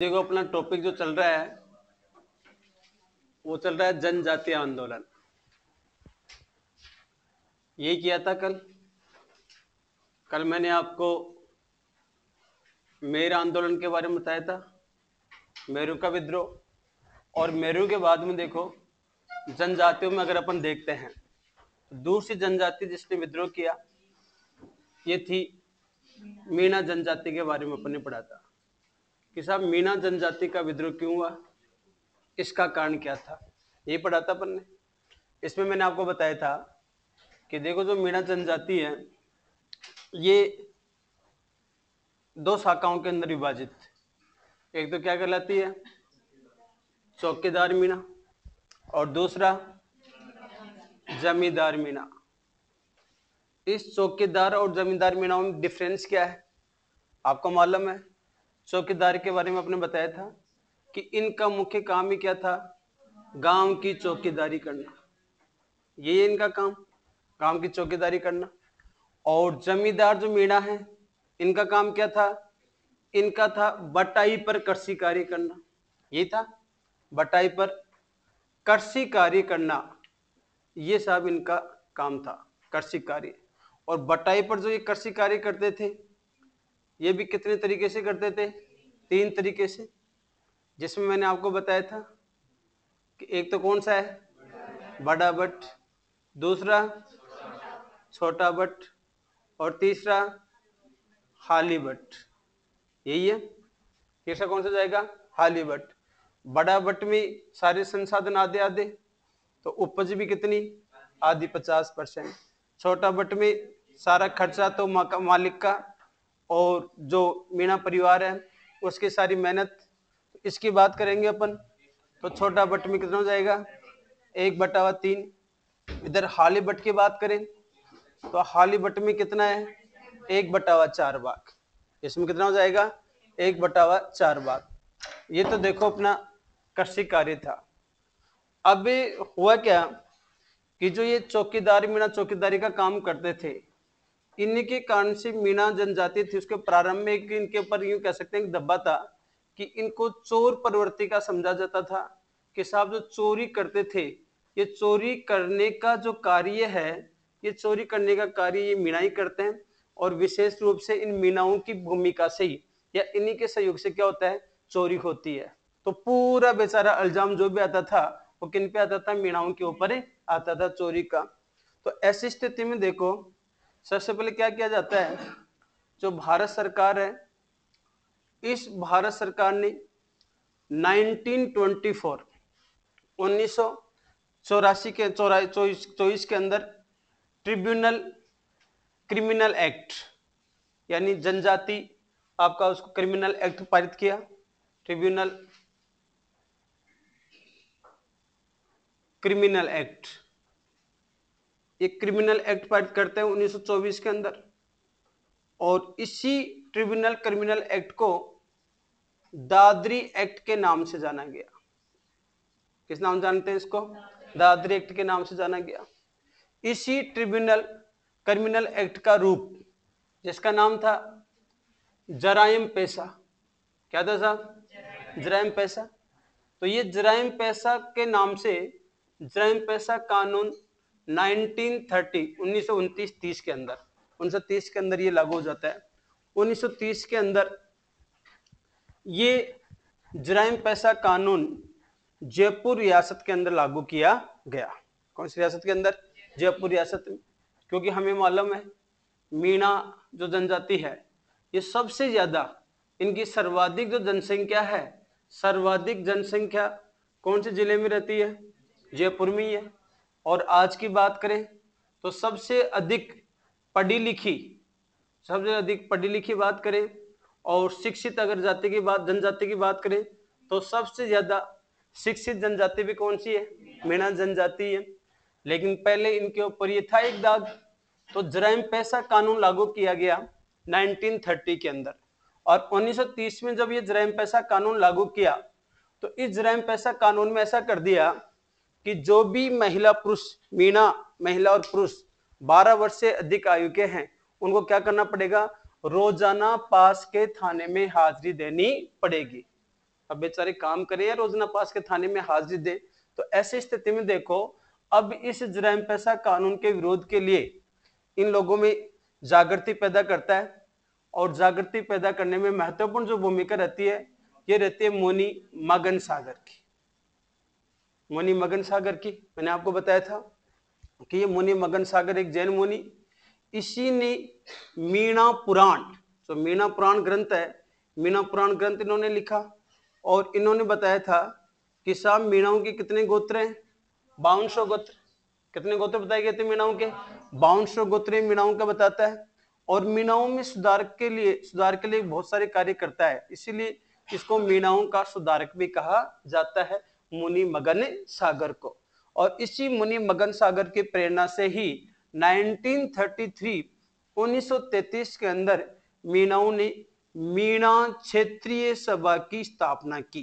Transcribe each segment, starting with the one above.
देखो, अपना टॉपिक जो चल रहा है, वो चल रहा है जनजातीय आंदोलन। ये किया था कल? कल मैंने आपको मेर आंदोलन के बारे में बताया था, मेरू का विद्रोह। और मेरू के बाद में देखो, जनजातियों में अगर अपन देखते हैं दूसरी जनजाति जिसने विद्रोह किया, ये थी मीणा जनजाति के बारे में अपन ने पढ़ा था। कि साहब, मीना जनजाति का विद्रोह क्यों हुआ? इसका कारण क्या था? ये पढ़ा था अपन ने। इसमें मैंने आपको बताया था कि देखो, जो मीना जनजाति है, ये दो शाखाओं के अंदर विभाजित एक तो क्या कहलाती है? चौकीदार मीना और दूसरा जमींदार मीना। इस चौकीदार और जमींदार मीनाओं में डिफरेंस क्या है? आपको मालूम है? चौकीदार के बारे में आपने बताया था कि इनका मुख्य काम ही क्या था? गाँव की चौकीदारी करना। ये इनका काम, गाँव की चौकीदारी करना। और जमींदार जो मीणा है, इनका काम क्या था? इनका था बटाई पर कृषि कार्य करना। ये था बटाई पर कृषि कार्य करना। ये सब इनका काम था, कृषि कार्य। और बटाई पर जो ये कृषि कार्य करते थे ये भी कितने तरीके से करते थे? तीन तरीके से। जिसमें मैंने आपको बताया था कि एक तो कौन सा है? बड़ा बट। दूसरा, छोटा बट। और तीसरा हाली बट। यही है। तीसरा कौन सा जाएगा? हाली बट। बड़ा बट में सारे संसाधन आधे आधे तो उपज भी कितनी? आधी पचास परसेंट। छोटा बट में सारा खर्चा तो मालिक का और जो मीणा परिवार है, उसकी सारी मेहनत, इसकी बात करेंगे अपन तो छोटा बट में कितना हो जाएगा? एक बटा बटावा तीन। इधर हाली बट की बात करें तो हाली बट में कितना है? एक बटा बटावा चार बाग इसमें कितना हो जाएगा? एक बटा बटावा चार बाग ये तो देखो अपना कृषि कार्य था। अब हुआ क्या कि जो ये चौकीदारी, मीणा चौकीदारी का काम करते थे इनके कारण से मीणा जनजाति थी। उसके प्रारंभ में इनके ऊपर यूँ कह सकते हैं दब्बा था कि इनको चोर प्रवृत्ति का समझा जाता था कि साहब जो चोरी करते थे, ये चोरी करने का जो कार्य है, ये चोरी करने का कार्य ये मीणा ही करते हैं और विशेष रूप से इन मीणाओं की भूमिका से ही या इन्हीं के सहयोग से क्या होता है, चोरी होती है। तो पूरा बेचारा अल्जाम जो भी आता था, वो किन पे आता था? मीणाओं के ऊपर आता था चोरी का। तो ऐसी स्थिति में देखो सबसे पहले क्या किया जाता है? जो भारत सरकार है, इस भारत सरकार ने 1924 उन्नीस चौरासी के चौबीस चौबीस के अंदर ट्रिब्यूनल क्रिमिनल एक्ट, यानी जनजाति आपका उसको क्रिमिनल एक्ट पारित किया। Tribunal criminal act. एक क्रिमिनल एक्ट पारित करते हैं 1924 के अंदर। और इसी ट्रिब्यूनल क्रिमिनल एक्ट को दादरी एक्ट के नाम से जाना गया। किस नाम जानते हैं इसको? दादरी एक्ट के नाम से जाना गया। इसी ट्रिब्यूनल क्रिमिनल एक्ट का रूप, जिसका नाम था जराइम पैसा। क्या था साहब? जराइम पैसा। तो ये जराइम पैसा के नाम से जराइम पैसा कानून 1930 1929 30 के अंदर। 1930 के अंदर ये लागू हो जाता है। 1930 के अंदर ये जराइम पैसा कानून जयपुर रियासत के अंदर लागू किया गया। कौन सी रियासत के अंदर? जयपुर रियासत में। क्योंकि हमें मालूम है, मीणा जो जनजाति है, ये सबसे ज़्यादा इनकी सर्वाधिक जो जनसंख्या है, सर्वाधिक जनसंख्या कौन से ज़िले में रहती है? जयपुर में ही है। और आज की बात करें तो सबसे अधिक पढ़ी लिखी, सबसे अधिक पढ़ी लिखी बात करें और शिक्षित अगर जाति की बात, जनजाति की बात करें तो सबसे ज़्यादा शिक्षित जनजाति भी कौन सी है? मीणा जनजाति है। लेकिन पहले इनके ऊपर ये था एक दाग तो जराइम पैसा कानून लागू किया गया 1930 के अंदर। और 1930 में जब ये जराइम पैसा कानून लागू किया तो इस जराइम पैसा कानून में ऐसा कर दिया कि जो भी महिला पुरुष मीणा महिला और पुरुष 12 वर्ष से अधिक आयु के हैं, उनको क्या करना पड़ेगा? रोज़ाना पास के थाने में हाजिरी देनी पड़ेगी। अब बेचारे काम करें या रोजना पास के थाने में हाजिरी दे तो ऐसी स्थिति में देखो, अब इस जराइम पैसा कानून के विरोध के लिए इन लोगों में जागृति पैदा करता है और जागृति पैदा करने में महत्वपूर्ण जो भूमिका रहती है, ये रहती है मोनी मगन सागर की। मोनी मगन सागर की, मैंने आपको बताया था कि ये मुनि मगन सागर एक जैन मुनि, इसी ने मीणा पुराण जो मीणा पुराण ग्रंथ है, मीणा पुराण ग्रंथ इन्होंने लिखा, और इन्होंने बताया था कि साहब मीणाओं के कितने गोत्र हैं? बावन सौ गोत्र। कितने गोत्र बताए गए थे मीणाओं के? बावन सौ गोत्र मीणाओं का बताता है, और मीणाओं में सुधार के लिए, सुधार के लिए बहुत सारे कार्य करता है, इसीलिए इसको मीणाओं का सुधारक भी कहा जाता है। मुनि मगन सागर को। और इसी मुनि मगन सागर की प्रेरणा से ही 1933 1933 के अंदर मीणाओं ने मीणा क्षेत्रीय सभा की स्थापना की।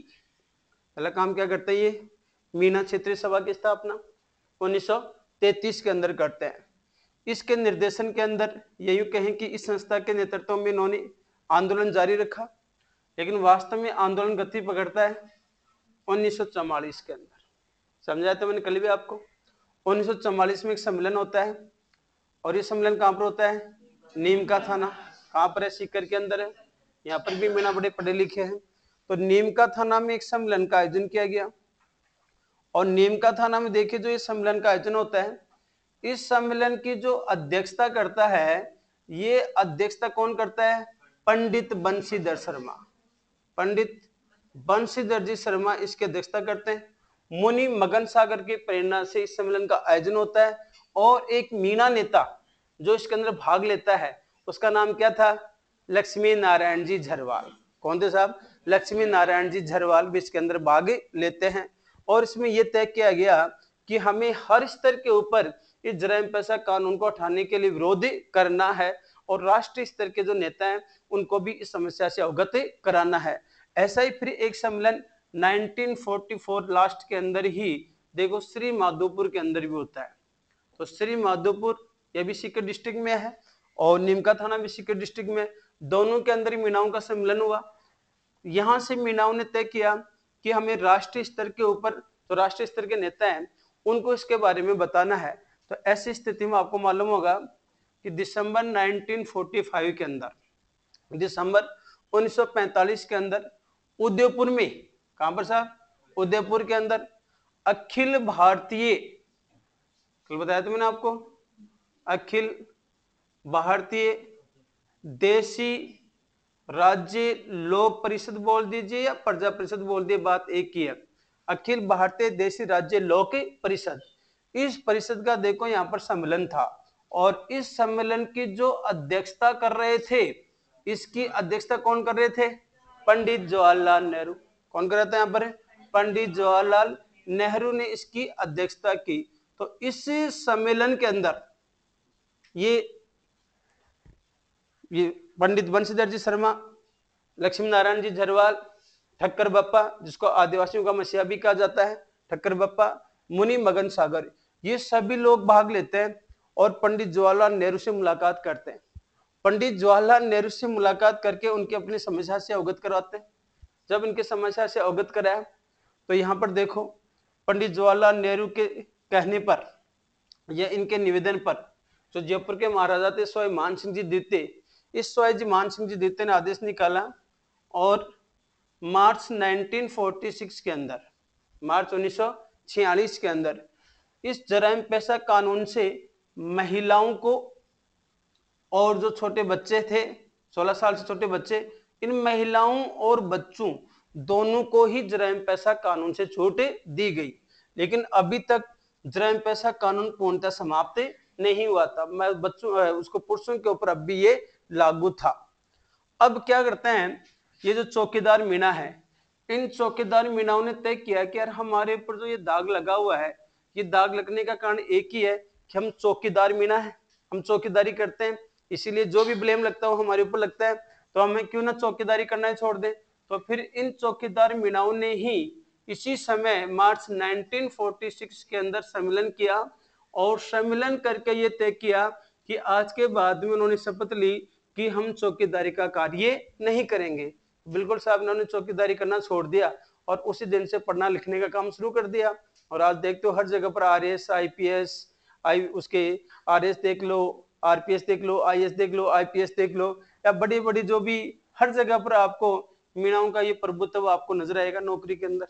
पहला काम क्या करते हैं ये? मीणा क्षेत्रीय सभा की स्थापना 1933 के अंदर करते हैं। इसके निर्देशन के अंदर यूँ कहें कि इस संस्था के नेतृत्व में इन्होंने आंदोलन जारी रखा, लेकिन वास्तव में आंदोलन गति पकड़ता है। उन्नीस के अंदर। समझाया था मैंने कल भी आपको? उन्नीस में एक सम्मेलन होता है, और ये सम्मेलन कहाँ पर होता है? नीम का थाना। कहाँ पर है? सीकर के अंदर है। यहाँ पर भी मीना बड़े पढ़े लिखे हैं। तो नीम का थाना में एक सम्मेलन का आयोजन किया गया। और नीम का थाना में देखिए जो ये सम्मेलन का आयोजन होता है, इस सम्मेलन की जो अध्यक्षता करता है, ये अध्यक्षता कौन करता है? पंडित बंशीधर शर्मा। पंडित बंशीधर जी शर्मा इसकी अध्यक्षता करते हैं। मुनि मगन सागर की प्रेरणा से इस सम्मेलन का आयोजन होता है और एक मीना नेता जो इसके अंदर भाग लेता है, उसका नाम क्या था? लक्ष्मी नारायण जी झरवाल। कौन थे साहब? लक्ष्मी नारायण जी झरवाल भी इसके अंदर भाग लेते हैं। और इसमें यह तय किया गया कि हमें हर स्तर के ऊपर इस जराइम पैसा कानून को उठाने के लिए विरोध करना है और राष्ट्रीय स्तर के जो नेता हैं, उनको भी इस समस्या से अवगत कराना है। ऐसा ही फिर एक सम्मेलन 1944 लास्ट के अंदर ही, देखो श्री माधोपुर के अंदर भी होता है। तो श्री माधोपुर ये भी सीकर डिस्ट्रिक्ट में है और निमका थाना भी सीकर डिस्ट्रिक्ट में दोनों के अंदर मीनाओं का सम्मेलन हुआ। यहाँ से मीनाओं ने तय किया कि हमें राष्ट्रीय स्तर के ऊपर जो राष्ट्रीय स्तर के नेता हैं, उनको इसके बारे में बताना है। तो ऐसी स्थिति में आपको मालूम होगा कि दिसंबर 1945 के अंदर, दिसंबर 1945 के अंदर उदयपुर में, कहाँ पर साहब? उदयपुर के अंदर। अखिल भारतीय, कल बताया था मैंने आपको? अखिल भारतीय देशी राज्य लोक परिषद बोल दीजिए या प्रजा परिषद बोल दिए बात एक ही है। अखिल भारतीय देशी राज्य लोक परिषद। इस परिषद का देखो, यहाँ पर सम्मेलन था और इस सम्मेलन की जो अध्यक्षता कर रहे थे, इसकी अध्यक्षता कौन कर रहे थे? पंडित जवाहरलाल नेहरू। कौन कर रहा था यहाँ पर? पंडित जवाहरलाल नेहरू ने इसकी अध्यक्षता की। तो इस सम्मेलन के अंदर ये ये पंडित बंशीधर जी शर्मा लक्ष्मी नारायण जी झरवाल, ठक्कर बप्पा, जिसको आदिवासियों का मसीहा भी कहा जाता है, ठक्कर बप्पा, मुनि मगन सागर, ये सभी लोग भाग लेते हैं और पंडित जवाहरलाल नेहरू से मुलाकात करते हैं। पंडित जवाहरलाल नेहरू से मुलाकात करके उनके अपनी समस्या से अवगत करवाते जब इनकी समस्या से अवगत कराया तो यहाँ पर देखो, पंडित जवाहरलाल नेहरू के कहने पर, या इनके निवेदन पर, जो जयपुर के महाराजा थे, स्वयं मान सिंह जी द्वितीय, इस स्वयं जी मान सिंह जी द्वितीय ने आदेश निकाला और मार्च 1946 के अंदर, मार्च 1946 के अंदर, इस जराइम पैसा कानून से महिलाओं को और जो छोटे बच्चे थे 16 साल से छोटे बच्चे, इन महिलाओं और बच्चों दोनों को ही जराइम पैसा कानून से छूट दी गई। लेकिन अभी तक जराइम पैसा कानून पूर्णतः समाप्त नहीं हुआ था। मैं बच्चों उसको पुरुषों के ऊपर अब भी ये लागू था। अब क्या करते हैं, ये जो चौकीदार मीना है, इन चौकीदार मीनाओं ने तय किया कि यार हमारे ऊपर जो ये दाग लगा हुआ है, ये दाग लगने का कारण एक ही है कि हम चौकीदार मीना है। हम चौकीदारी करते हैं इसीलिए जो भी ब्लेम लगता है वो हमारे ऊपर लगता है। तो हमें क्यों ना चौकीदारी करना है छोड़ दें? तो फिर इन चौकीदार मीनाओं ने ही इसी समय मार्च 1946 के अंदर सम्मेलन किया और सम्मेलन करके ये तय किया कि आज के बाद में उन्होंने शपथ ली कि हम चौकीदारी का कार्य नहीं करेंगे। बिल्कुल साहब इन्होंने चौकीदारी करना छोड़ दिया और उसी दिन से पढ़ना लिखने का काम शुरू कर दिया। और आज देखते हो हर जगह पर R S I P S I उसके आर एस देख लो आर पी एस देख लो आई एस देख लो आई पी एस देख लो, या बड़ी बड़ी जो भी हर जगह पर आपको मीणाओं का ये प्रभुत्व आपको नज़र आएगा नौकरी के अंदर।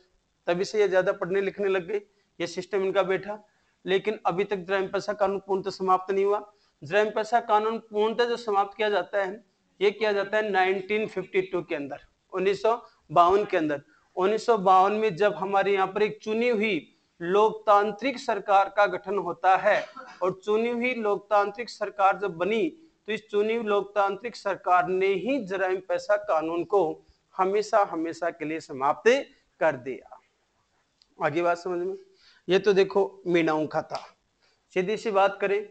तभी से ये ज़्यादा पढ़ने लिखने लग गई, ये सिस्टम इनका बैठा। लेकिन अभी तक द्रव्य पैसा कानून पूर्णतः समाप्त नहीं हुआ। द्रव्य पैसा कानून पूर्णतः जो समाप्त किया जाता है, ये किया जाता है 1952 के अंदर, उन्नीस सौ बावन के अंदर। उन्नीस सौ बावन में जब हमारे यहाँ पर एक चुनी हुई लोकतांत्रिक सरकार का गठन होता है और चुनी हुई लोकतांत्रिक सरकार जब बनी तो इस चुनी हुई लोकतांत्रिक सरकार ने ही जराइम पैसा कानून को हमेशा हमेशा के लिए समाप्त कर दिया। आगे बात समझ में? ये तो देखो मीणाओं का था। सीधी सी बात करें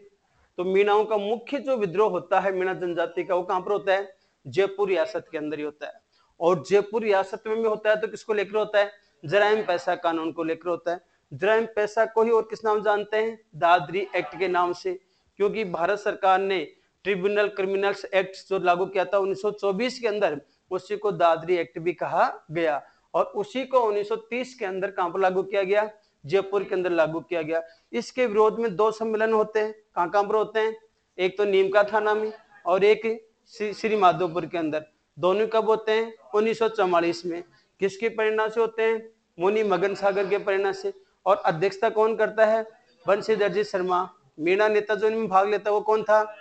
तो मीणाओं का मुख्य जो विद्रोह होता है मीणा जनजाति का, वो कहाँ पर होता है? जयपुर रियासत के अंदर ही होता है। और जयपुर रियासत में भी होता है तो किसको लेकर होता है? जराइम पैसा कानून को लेकर होता है। जराइम पैसा को ही और किस नाम जानते हैं? दादरी एक्ट के नाम से। क्योंकि भारत सरकार ने ट्रिब्यूनल क्रिमिनल्स एक्ट जो लागू किया था 1924 के अंदर, उसी को दादरी एक्ट भी कहा गया और उसी को 1930 के अंदर कहाँ पर लागू किया गया? जयपुर के अंदर लागू किया गया। इसके विरोध में दो सम्मेलन होते हैं। कहाँ कहाँ पर होते हैं? एक तो नीमका थाना में और एक श्री माधोपुर के अंदर। दोनों कब होते हैं? उन्नीस सौ चौवालीस में। किसके परिणाम से होते हैं? मुनि मगन सागर के परिणाम से। और अध्यक्षता कौन करता है? बंशीधर जी शर्मा। मीणा नेता जो इनमें भाग लेता है वो कौन था?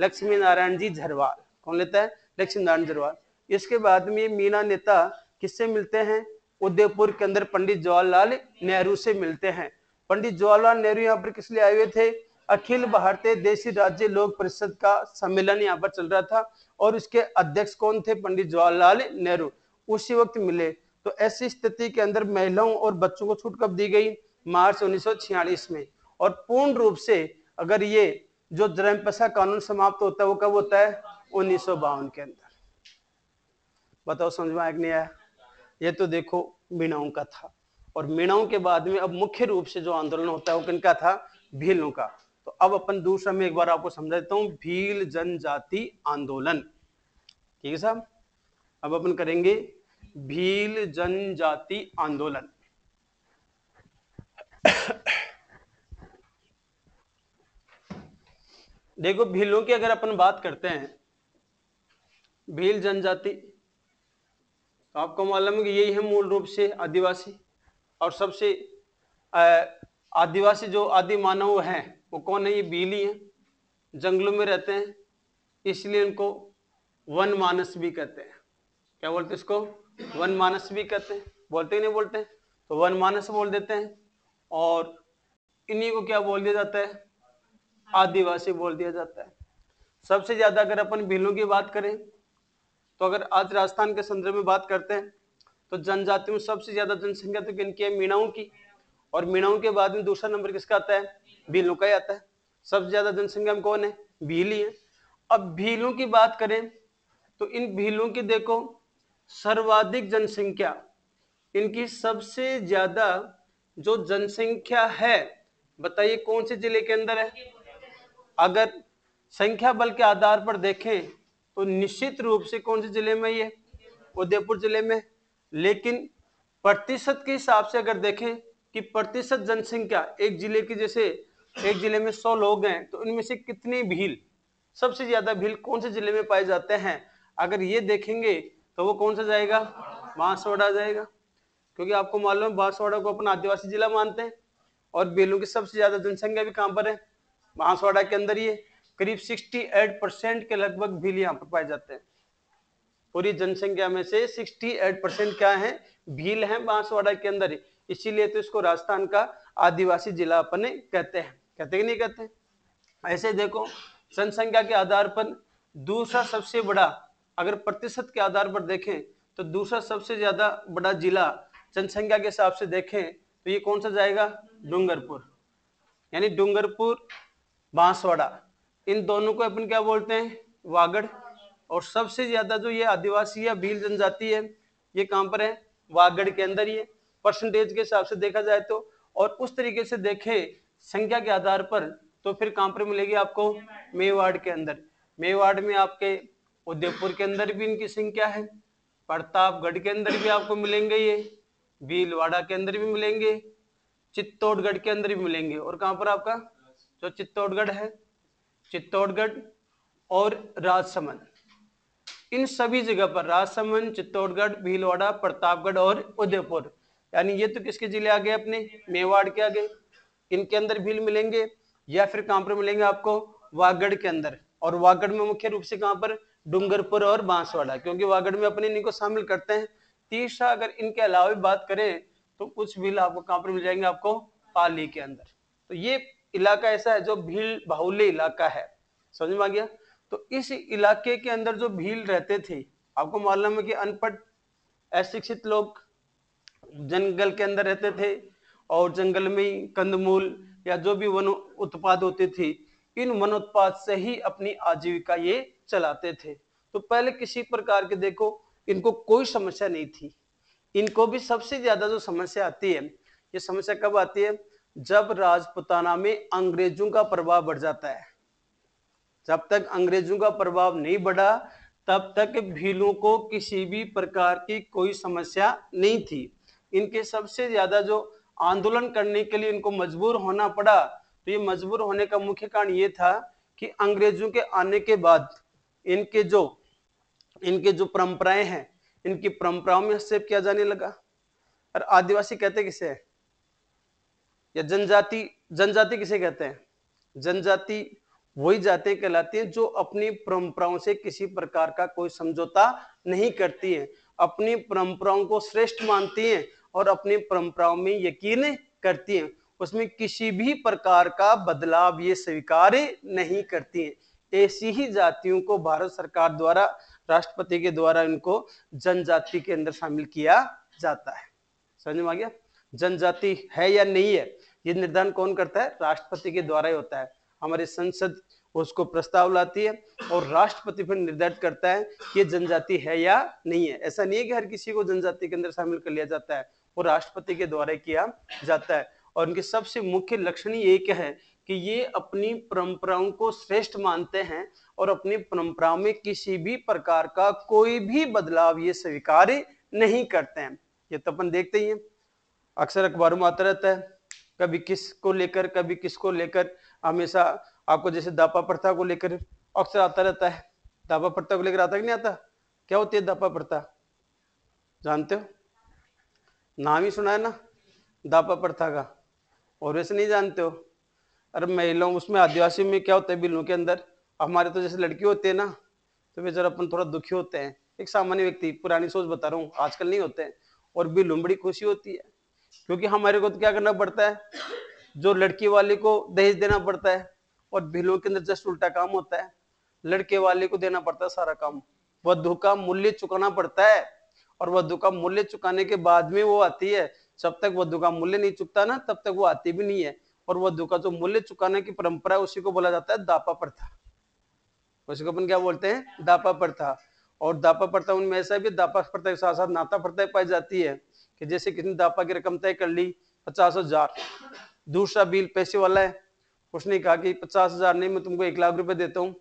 लक्ष्मी नारायण जी झरवाल। कौन लेता है? लक्ष्मी नारायण झरवाल। इसके बाद में मीणा नेता किससे मिलते हैं? उदयपुर के अंदर पंडित जवाहरलाल नेहरू से मिलते हैं। पंडित जवाहरलाल नेहरू यहाँ पर किस लिए आए हुए थे? अखिल भारतीय देशी राज्य लोक परिषद का सम्मेलन यहाँ पर चल रहा था और उसके अध्यक्ष कौन थे? पंडित जवाहरलाल नेहरू। उसी वक्त मिले। तो ऐसी स्थिति के अंदर महिलाओं और बच्चों को छूट कब दी गई? मार्च उन्नीस सौ छियालीस में। और पूर्ण रूप से अगर ये जो जरमपसा कानून समाप्त होता है, वो कब होता है? उन्नीस सौ बावन के अंदर। बताओ, समझ में नहीं आया? ये तो देखो, मीणाओं का था। और मीणाओं के बाद में अब मुख्य रूप से जो आंदोलन होता है, वो किनका था? भीलों का। तो अब अपन दूसरा में एक बार आपको समझा देता हूँ, भील जनजाति आंदोलन। ठीक है साहब? अब अपन करेंगे भील जनजाति आंदोलन। देखो, भीलों की अगर अपन बात करते हैं, भील जनजाति तो आपको मालूम है कि यही है मूल रूप से आदिवासी। और सबसे आदिवासी जो आदि मानव हैं, वो कौन है? ये भीली हैं जंगलों में रहते हैं, इसलिए इनको वन मानस भी कहते हैं। क्या बोलते इसको? वन मानस भी कहते हैं। बोलते ही नहीं बोलते हैं। तो वन मानस बोल देते हैं और इन्हीं को क्या बोल दिया जाता है? आदिवासी बोल दिया जाता है। सबसे ज़्यादा अगर अपन भीलों की बात करें तो अगर आज राजस्थान के संदर्भ में बात करते हैं तो जनजाति में सबसे ज़्यादा जनसंख्या तो किनकी है? मीणाओं की। और मीणाओं के बाद में दूसरा नंबर किसका आता है? भीलों का ही आता है। सबसे ज़्यादा जनसंख्या में कौन है? भील है। अब भीलों की बात करें तो इन भीलों की देखो सर्वाधिक जनसंख्या। इनकी सबसे ज़्यादा जो जनसंख्या है, बताइए कौन से ज़िले के अंदर है? अगर संख्या बल के आधार पर देखें तो निश्चित रूप से कौन से ज़िले में ये? उदयपुर ज़िले में। लेकिन प्रतिशत के हिसाब से अगर देखें कि प्रतिशत जनसंख्या एक ज़िले की, जैसे एक ज़िले में सौ लोग हैं तो इनमें से कितनी भील, सबसे ज़्यादा भील कौन से ज़िले में पाए जाते हैं? अगर ये देखेंगे तो वो कौन सा जाएगा? बांसवाड़ा जाएगा। क्योंकि आपको मालूम है, बांसवाड़ा को अपना आदिवासी जिला मानते हैं और बेलों की सबसे ज़्यादा जनसंख्या भी कहाँ पर है? बांसवाड़ा के अंदर ही है। करीब 68 परसेंट के लगभग भील यहाँ पर पाए जाते हैं। पूरी जनसंख्या में से 68 परसेंट क्या है? भील है बांसवाड़ा के अंदर इसीलिए तो इसको राजस्थान का आदिवासी जिला अपने कहते हैं। कहते कि नहीं कहते? ऐसे देखो, जनसंख्या के आधार पर दूसरा सबसे बड़ा अगर प्रतिशत के आधार पर देखें तो दूसरा सबसे ज़्यादा बड़ा जिला जनसंख्या के हिसाब से देखें तो ये कौन सा जाएगा? डूंगरपुर। यानी डूंगरपुर, बांसवाड़ा। इन दोनों को अपन क्या बोलते हैं? वागड़। और सबसे ज़्यादा जो ये आदिवासी या भील जनजाति है, ये कहाँ पर है? वागड़ के अंदर है परसेंटेज के हिसाब से देखा जाए तो। और उस तरीके से देखे संख्या के आधार पर तो फिर कहाँ पर मिलेगी आपको? मेवाड़ के अंदर। मेवाड़ में आपके उदयपुर के अंदर भी इनकी संख्या है, प्रतापगढ़ के अंदर भी आपको मिलेंगे ये, भीलवाड़ा के अंदर भी मिलेंगे, चित्तौड़गढ़ के अंदर भी मिलेंगे। और कहाँ पर आपका? जो चित्तौड़गढ़ है, चित्तौड़गढ़ और राजसमंद। इन सभी जगह पर, राजसमंद, चित्तौड़गढ़, भीलवाड़ा, प्रतापगढ़ और उदयपुर, यानी ये तो किसके ज़िले आ गए अपने? मेवाड़ के आ गए इनके अंदर भील मिलेंगे या फिर कहाँ पर मिलेंगे आपको? वागढ़ के अंदर। और वागढ़ में मुख्य रूप से कहाँ पर? डूंगरपुर और बांसवाड़ा, क्योंकि वागड़ में अपने इनको शामिल करते हैं। तीसरा, अगर इनके अलावा बात करें तो कुछ भील आपको कहाँ पर मिल जाएँगे आपको? पाली के अंदर। तो ये इलाका ऐसा है जो भील, बाहुल्य इलाका है। समझ में आ गया? तो इस इलाके के अंदर जो भील रहते थे, आपको मालूम है कि अनपढ़, अशिक्षित लोग जंगल के अंदर रहते थे, और जंगल में कंदमूल या जो भी वन उत्पाद होते थे, इन वन उत्पाद से ही अपनी आजीविका ये चलाते थे। तो पहले किसी प्रकार के देखो, इनको कोई समस्या नहीं थी। इनको भी सबसे ज़्यादा जो समस्या आती है, ये समस्या कब आती है? जब राजपुताना में अंग्रेज़ों का प्रभाव बढ़ जाता है। जब तक अंग्रेज़ों का प्रभाव नहीं बढ़ा, तब तक भीलों को किसी भी प्रकार की कोई समस्या नहीं थी। इनके सबसे ज़्यादा जो आंदोलन करने के लिए इनको मजबूर होना पड़ा। तो ये मजबूर होने का मुख्य कारण ये था कि अंग्रेज़ों के आने के बाद इनके जो इनके जो परंपराएँ हैं, इनकी परंपराओं में हस्तक्षेप किया जाने लगा। और आदिवासी कहते किसे? है या जनजाति जनजाति किसे कहते हैं? जनजाति वही जातियाँ कहलाती हैं जो अपनी परंपराओं से किसी प्रकार का कोई समझौता नहीं करती है। अपनी परंपराओं को श्रेष्ठ मानती हैं और अपनी परंपराओं में यकीन करती हैं। उसमें किसी भी प्रकार का बदलाव ये स्वीकार नहीं करती हैं। ऐसी ही जातियों को भारत सरकार द्वारा, राष्ट्रपति के द्वारा इनको जनजाति के अंदर शामिल किया जाता है। समझ में आ गया? जनजाति है या नहीं है, ये निर्धारण कौन करता है? राष्ट्रपति के द्वारा ही होता है। हमारी संसद उसको प्रस्ताव लाती है और राष्ट्रपति फिर निर्धारित करता है कि ये जनजाति है या नहीं है। ऐसा नहीं है कि हर किसी को जनजाति के अंदर शामिल कर लिया जाता है वो राष्ट्रपति के द्वारा किया जाता है। और उनके सबसे मुख्य लक्षण ये क्या है कि ये अपनी परंपराओं को श्रेष्ठ मानते हैं और अपनी परंपराओं में किसी भी प्रकार का कोई भी बदलाव ये स्वीकार नहीं करते हैं। ये तो अपन देखते ही अक्सर अखबारों में आता रहता है, कभी किस को लेकर, कभी किसको लेकर, हमेशा आपको जैसे दापा प्रथा को लेकर अक्सर आता रहता है। दापा प्रथा को लेकर आता कि नहीं आता? क्या होती है दापा प्रथा? जानते हो? नाम ही सुना है ना, दापा प्रथा का। और वैसे नहीं जानते हो? अरे महिलाओं उसमें आदिवासी में क्या होता है बिलों के अंदर? हमारे तो जैसे लड़की होते हैं ना तो वे जरा अपन थोड़ा दुखी होते हैं। एक सामान्य व्यक्ति, पुरानी सोच बता रहा हूँ, आजकल नहीं होते हैं। और बिलों बड़ी खुशी होती है, क्योंकि हमारे को तो क्या करना पड़ता है? जो लड़की वाले को दहेज देना पड़ता है, और बिलों के अंदर जस्ट उल्टा काम होता है। लड़के वाले को देना पड़ता है सारा काम। वधु का मूल्य चुकाना पड़ता है, और वधु का मूल्य चुकाने के बाद में वो आती है। जब तक वधु का मूल्य नहीं चुकता ना, तब तक वो आती भी नहीं है। और वधु का जो मूल्य चुकाने की परंपरा है, उसी को बोला जाता है दापा प्रथा। उसी को अपन क्या बोलते हैं? दापा प्रथा। और दापा प्रथा उनमें ऐसा भी दापा प्रथा के साथ साथ नाता प्रथा पाई जाती है कि जैसे कितनी दापा की रकम तय कर ली, पचास हज़ार। दूसरा बिल पैसे वाला है। उसने कहा कि पचास हज़ार नहीं, मैं तुमको एक लाख रुपए देता हूँ।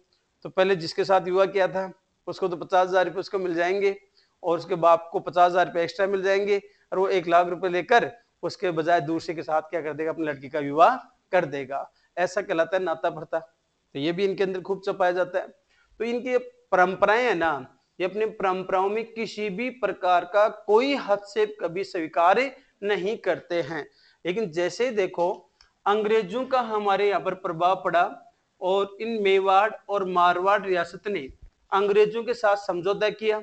तो पहले जिसके साथ विवाह किया था, उसको तो पचास हज़ार रुपये उसको मिल जाएँगे और उसके बाप को पचास हज़ार रुपये एक्स्ट्रा मिल जाएँगे और वो एक लाख रुपए लेकर उसके बजाय दूसरे के साथ क्या कर देगा? अपनी लड़की का विवाह कर देगा। ऐसा कहलाता है नाता भरता तो ये भी इनके अंदर खूब चपाया जाता है। तो इनकी परंपराएँ है ना, ये अपनी परंपराओं में किसी भी प्रकार का कोई हस्तक्षेप कभी स्वीकार नहीं करते हैं। लेकिन जैसे देखो, अंग्रेज़ों का हमारे यहाँ पर प्रभाव पड़ा और इन मेवाड़ और मारवाड़ रियासत ने अंग्रेज़ों के साथ समझौता किया।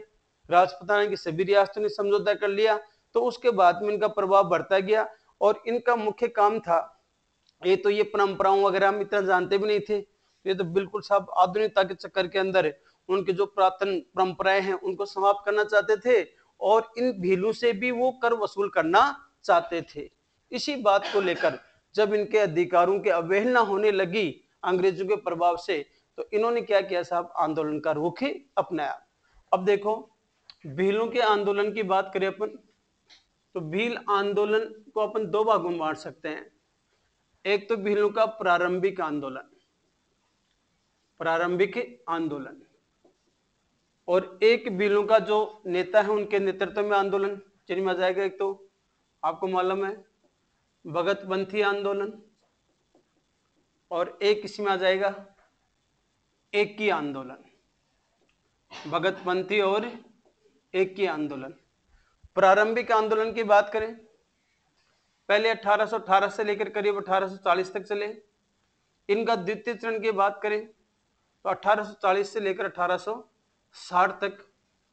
राजपुताना की सभी रियासतों ने समझौता कर लिया। तो उसके बाद में इनका प्रभाव बढ़ता गया और इनका मुख्य काम था, ये तो ये परंपराओं वगैरह हम इतना जानते भी नहीं थे, ये तो बिल्कुल सब आधुनिकता के चक्कर के अंदर उनके जो पुरातन परंपराएँ हैं उनको समाप्त करना चाहते थे और इन भीलू से भी वो कर वसूल करना चाहते थे। इसी बात को लेकर जब इनके अधिकारों की अवहेलना होने लगी अंग्रेज़ों के प्रभाव से तो इन्होंने क्या किया साहब? आंदोलन का रुख अपनाया। अब देखो, भीलों के आंदोलन की बात करें अपन तो भील आंदोलन को अपन दो भागों में बांट सकते हैं। एक तो भीलों का प्रारंभिक आंदोलन प्रारंभिक आंदोलन, और एक भीलों का जो नेता है उनके नेतृत्व में आंदोलन। चलिए में आ जाएगा एक तो आपको मालूम है भगत पंथी आंदोलन, और एक इसमें आ जाएगा, एक की आंदोलन भगत पंथी और एक की आंदोलन। प्रारंभिक आंदोलन की बात करें, पहले 1818 से लेकर करीब 1840 तक चले। इनका द्वितीय चरण की बात करें तो 1840 से लेकर 1860 तक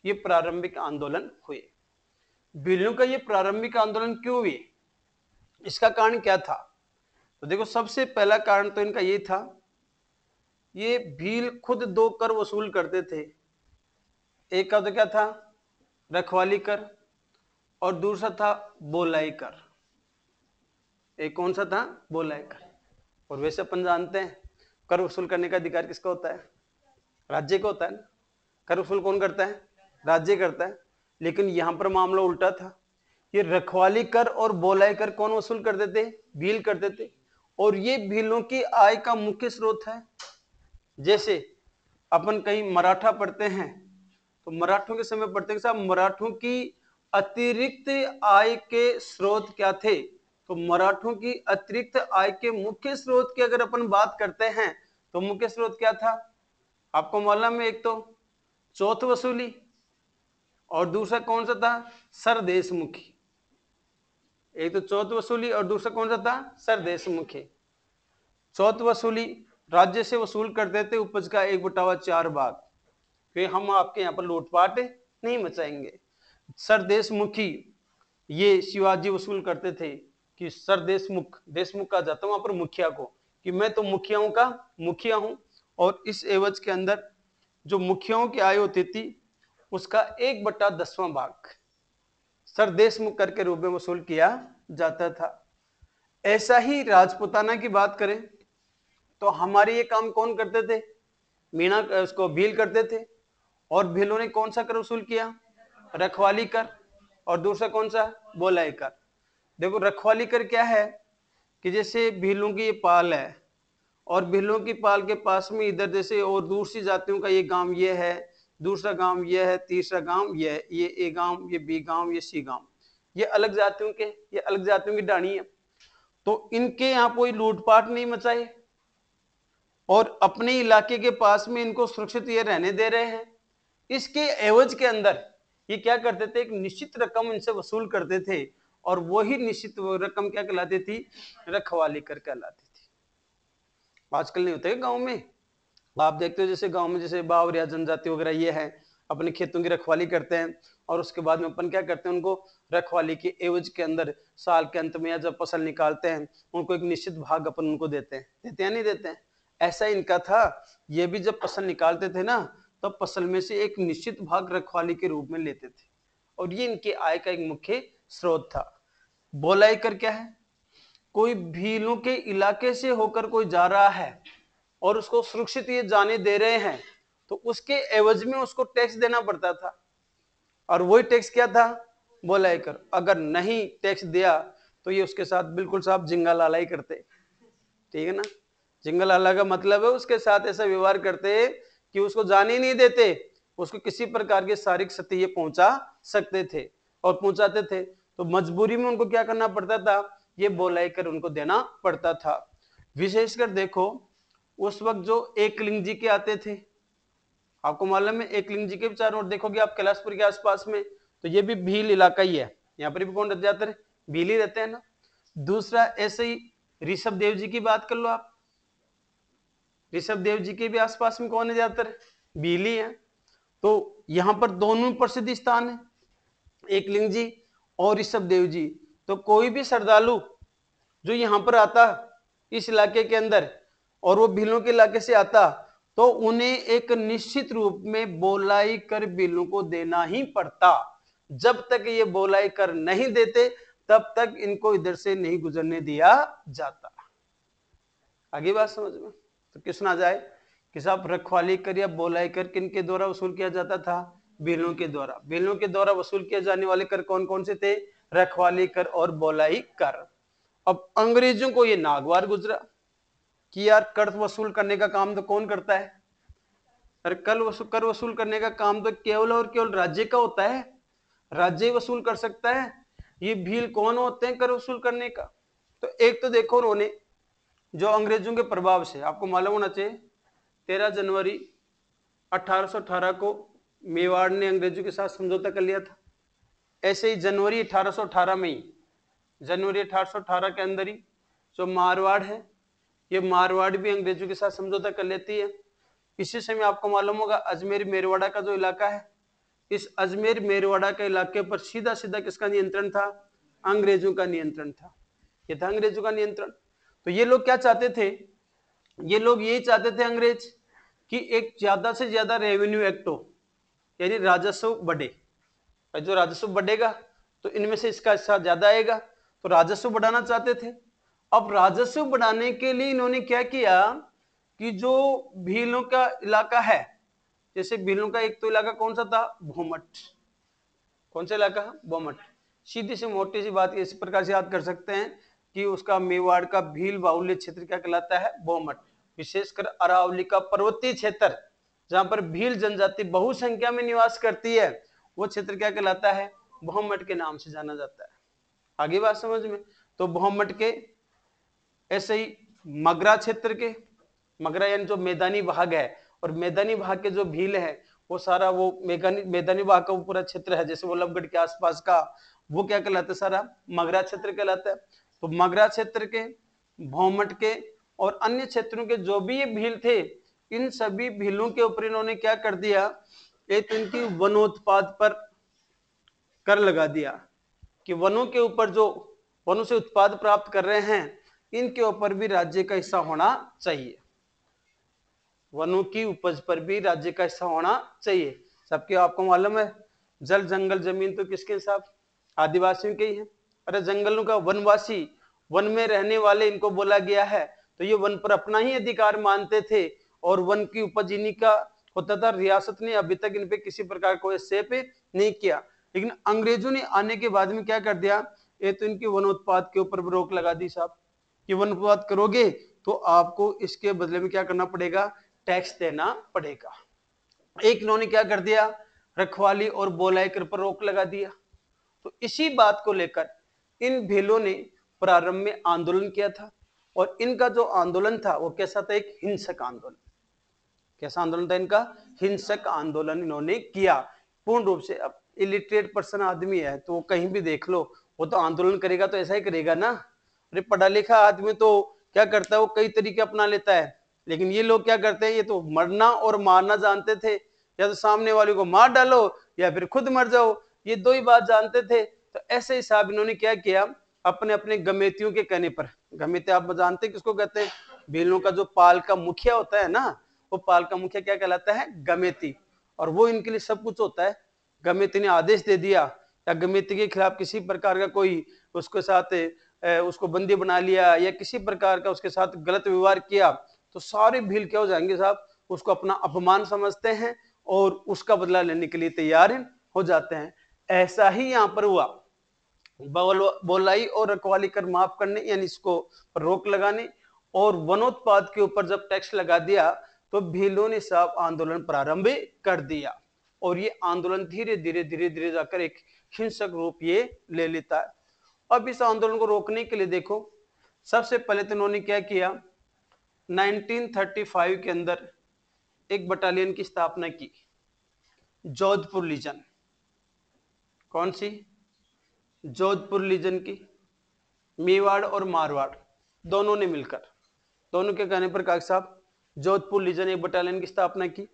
ये प्रारंभिक आंदोलन हुए। बिलों का ये प्रारंभिक आंदोलन क्यों हुए? इसका कारण क्या था? तो देखो, सबसे पहला कारण तो इनका ये था, ये भील खुद दो कर वसूल करते थे। एक का तो क्या था? रखवाली कर। और दूसरा था बोलाई कर। एक कौन सा था? बोलाई कर। और वैसे अपन जानते हैं, कर वसूल करने का अधिकार किसका होता है? राज्य का होता है ना? कर वसूल कौन करता है? राज्य करता है। लेकिन यहाँ पर मामला उल्टा था। ये रखवाली कर और बोलाई कर कौन वसूल कर देते? भील कर देते। और ये भीलों की आय का मुख्य स्रोत है। जैसे अपन कहीं मराठा पढ़ते हैं तो मराठों के समय पढ़ते हैं साहब, मराठों की अतिरिक्त आय के स्रोत क्या थे? तो मराठों की अतिरिक्त आय के मुख्य स्रोत की अगर अपन बात करते हैं तो मुख्य स्रोत क्या था? आपको मालूम है एक तो चौथ वसूली और दूसरा कौन सा था? सरदेश मुखी एक तो चौथ वसूली और दूसरा कौन सा था? सरदेश मुखी चौथ वसूली राज्य से वसूल करते थे, उपज का एक बटावा चार भाग फिर हम आपके यहाँ पर लूटपाट नहीं मचाएँगे। सरदेश मुखी ये शिवाजी वसूल करते थे कि सर देशमुख देशमुख का जाता वहाँ पर मुखिया को, कि मैं तो मुखियाओं का मुखिया हूँ और इस एवज के अंदर जो मुखियाओं की आय होती थी, उसका एक बट्टा दसवां भाग सर देशमुख करके रूप में वसूल किया जाता था। ऐसा ही राजपुताना की बात करें तो हमारे ये काम कौन करते थे? मीणा, उसको भील करते थे और भीलों ने कौन सा कर वसूल किया? रखवाली कर। और दूसरा कौन सा? बोलाई कर। देखो, रखवाली कर क्या है? कि जैसे भीलों की ये पाल है, और भीलों की पाल के पास में इधर जैसे और दूसरी जातियों का ये गाँव ये है, दूसरा गाँव ये है, तीसरा गाँव ये है, ये ए गाँव, ये बी गाँव, ये सी गाँव। ये अलग जातियों के, ये अलग जातियों की डाणी है। तो इनके यहाँ कोई लूटपाट नहीं मचाए और अपने इलाके के पास में इनको सुरक्षित ये रहने दे रहे हैं। इसके एवज के अंदर ये क्या करते थे? एक निश्चित रकम इनसे वसूल करते थे और वही निश्चित रकम क्या कहलाती थी? रखवाली कर कहलाती थी। आजकल नहीं होते गाँव में? आप देखते हो जैसे गाँव में जैसे बावर या जनजाति वगैरह ये है, अपने खेतों की रखवाली करते हैं और उसके बाद में अपन क्या करते हैं? उनको रखवाली के एवज के अंदर साल के अंत में या जब फ़सल निकालते हैं, उनको एक निश्चित भाग अपन उनको देते हैं। देते हैं नहीं देते हैं? ऐसा इनका था। ये भी जब फ़सल निकालते थे ना तब फ़सल में से एक निश्चित भाग रखवाली के रूप में लेते थे। और ये इनके आय का एक मुख्य स्रोत था। बोलाई कर क्या है? कोई भीलों के इलाके से होकर कोई जा रहा है और उसको सुरक्षित ये जाने दे रहे हैं तो उसके एवज में उसको टैक्स देना पड़ता था। और वही टैक्स क्या था? बोलाई कर। अगर नहीं टैक्स दिया तो ये उसके साथ बिल्कुल साहब जिंगा लाला करते। ठीक है ना? जिंगा लाला का मतलब है उसके साथ ऐसा व्यवहार करते कि उसको जाने नहीं देते, उसको किसी प्रकार के शारीरिक सत्य पहुँचा सकते थे और पहुंचाते थे। तो मजबूरी में उनको क्या करना पड़ता था? ये बोलाई कर उनको देना पड़ता था। विशेषकर देखो, उस वक्त जो एक लिंग जी के आते थे, आपको मालूम है, एक लिंग जी के विचार और देखोगे आप कैलाशपुर के आसपास में तो ये भी भील इलाका ही है। यहाँ पर भी कौन रहते जाते भील ही रहते हैं ना। दूसरा ऐसे ही ऋषभ देव जी की बात कर लो आप ऋषभ देव जी के भी आसपास में कौन है ज़्यादातर? भीली है। तो यहाँ पर दोनों प्रसिद्ध स्थान है। एक लिंग जी और ऋषभ देव जी। तो कोई भी श्रद्धालु जो यहाँ पर आता इस इलाके के अंदर और वो बिलों के इलाके से आता तो उन्हें एक निश्चित रूप में बोलाई कर बिलों को देना ही पड़ता। जब तक ये बोलाई कर नहीं देते, तब तक इनको इधर से नहीं गुजरने दिया जाता। आगे बात समझ में? तो किस ना जाए कि साहब रखवाली कर या बोलाई कर किन के द्वारा वसूल किया जाता था? बिलों के द्वारा। बिलों के द्वारा वसूल किए जाने वाले कर कौन कौन से थे? रखवाली कर और बोलाई कर। अब अंग्रेज़ों को ये नागवार गुजरा कि यार कर वसूल करने का काम तो कौन करता है? अरे कल वसूल कर वसूल करने का काम तो केवल और केवल राज्य का होता है। राज्य वसूल कर सकता है। ये भील कौन होते हैं कर वसूल करने का? तो एक तो देखो उन्होंने जो अंग्रेज़ों के प्रभाव से, आपको मालूम होना चाहिए, तेरह जनवरी 1818 को मेवाड़ ने अंग्रेज़ों के साथ समझौता कर लिया था। ऐसे ही जनवरी 1818 में ही, जनवरी 1818 के अंदर ही जो मारवाड़ है, ये मारवाड़ भी अंग्रेज़ों के साथ समझौता कर लेती है। इसी समय आपको मालूम होगा, अजमेर मेरवाड़ा का जो इलाका है, इस अजमेर मेरवाड़ा के इलाके पर सीधा सीधा किसका नियंत्रण था? अंग्रेज़ों का नियंत्रण था। यह था अंग्रेज़ों का नियंत्रण। तो ये लोग क्या चाहते थे? ये लोग यही चाहते थे अंग्रेज़ कि एक ज़्यादा से ज़्यादा रेवेन्यू एक्ट हो, यानी राजस्व बढ़े। जो राजस्व बढ़ेगा तो इनमें से इसका हिस्सा ज़्यादा आएगा। तो राजस्व बढ़ाना चाहते थे। अब राजस्व बढ़ाने के लिए इन्होंने क्या किया कि जो भीलों का इलाका है, जैसे भीलों का एक तो इलाका कौन सा था? भोमट कौन सा इलाका? भोमट सीधी से मोटी सी बात, इस प्रकार से याद कर सकते हैं। कि उसका मेवाड़ का भील बाहुल्य क्षेत्र क्या कहलाता है? बोमट विशेषकर अरावली का पर्वतीय क्षेत्र, जहाँ पर भील जनजाति बहुसंख्या में निवास करती है, वो क्षेत्र क्या कहलाता है? बोहमट के नाम से जाना जाता है। आगे बात समझ में? तो बोहमट के ऐसे ही मगरा क्षेत्र के, मगरा यानी जो मैदानी भाग है, और मैदानी भाग के जो भील है, वो सारा वो मैदानी मैदानी भाग का वो पूरा क्षेत्र है, जैसे वल्लभगढ़ के आसपास का, वो क्या कहलाता है? सारा मगरा क्षेत्र कहलाता है। तो मगरा क्षेत्र के, भौमट के और अन्य क्षेत्रों के जो भी ये भील थे, इन सभी भीलों के ऊपर इन्होंने क्या कर दिया? एक तो इनकी वनोत्पाद पर कर लगा दिया कि वनों के ऊपर जो वनों से उत्पाद प्राप्त कर रहे हैं, इनके ऊपर भी राज्य का हिस्सा होना चाहिए। वनों की उपज पर भी राज्य का हिस्सा होना चाहिए। सबके आपको मालूम है, जल जंगल ज़मीन तो किसके हिसाब? आदिवासियों के ही है। अरे जंगलों का वनवासी, वन में रहने वाले इनको बोला गया है। तो ये वन पर अपना ही अधिकार मानते थे और वन की उपज इन्हीं का होता था। रियासत ने अभी तक इन पे किसी प्रकार को सेप नहीं किया। लेकिन अंग्रेज़ों ने आने के बाद में क्या कर दिया? ये तो इनके वनोत्पाद के ऊपर रोक लगा दी साहब। कि वनोत्पाद करोगे तो आपको इसके बदले में क्या करना पड़ेगा? टैक्स देना पड़ेगा। एक इन्होंने क्या कर दिया? रखवाली और बोलाई कर पर रोक लगा दिया। तो इसी बात को लेकर इन भीलों ने प्रारंभ में आंदोलन किया था और इनका जो आंदोलन था वो कैसा था? एक हिंसक आंदोलन। कैसा आंदोलन था इनका? हिंसक आंदोलन इन्होंने किया। पूर्ण रूप से अब इलिटरेट पर्सन आदमी है तो कहीं भी देख लो, वो तो आंदोलन करेगा तो ऐसा ही करेगा ना। अरे पढ़ा लिखा आदमी तो क्या करता है? वो कई तरीके अपना लेता है। लेकिन ये लोग क्या करते हैं? ये तो मरना और मारना जानते थे। या तो सामने वाले को मार डालो या फिर खुद मर जाओ। ये दो ही बात जानते थे। तो ऐसे ही साहब इन्होंने क्या किया? अपने अपने गमेतियों के कहने पर। गमेते आप जानते किसको कहते हैं? भीलों का जो पाल का मुखिया होता है ना, वो पाल का मुखिया क्या कहलाता है? गमेती। और वो इनके लिए सब कुछ होता है। गमेती ने आदेश दे दिया। या गमेती के खिलाफ किसी प्रकार का कोई उसके साथ उसको बंदी बना लिया या किसी प्रकार का उसके साथ गलत व्यवहार किया तो सारे भील क्या हो जाएँगे साहब? उसको अपना अपमान समझते हैं और उसका बदला लेने के लिए तैयार हो जाते हैं। ऐसा ही यहाँ पर हुआ। बोलाई और रखवाली कर माफ़ करने, यानी इसको रोक लगाने। और वनोत्पाद के ऊपर जब टैक्स लगा दिया तो भीलों ने साहब आंदोलन प्रारंभ कर दिया। और ये आंदोलन धीरे धीरे धीरे धीरे जाकर एक हिंसक रूप ये ले लेता है। अब इस आंदोलन को रोकने के लिए देखो, सबसे पहले तो उन्होंने क्या किया? 1935 के अंदर एक बटालियन की स्थापना की, जोधपुर लीजन। कौन सी? जोधपुर, लीजन की, मेवाड़ और मारवाड़, दोनों ने मिलकर। दोनों के कहने पर काग साहब, जोधपुर, लीजन एक बटालियन की स्थापना की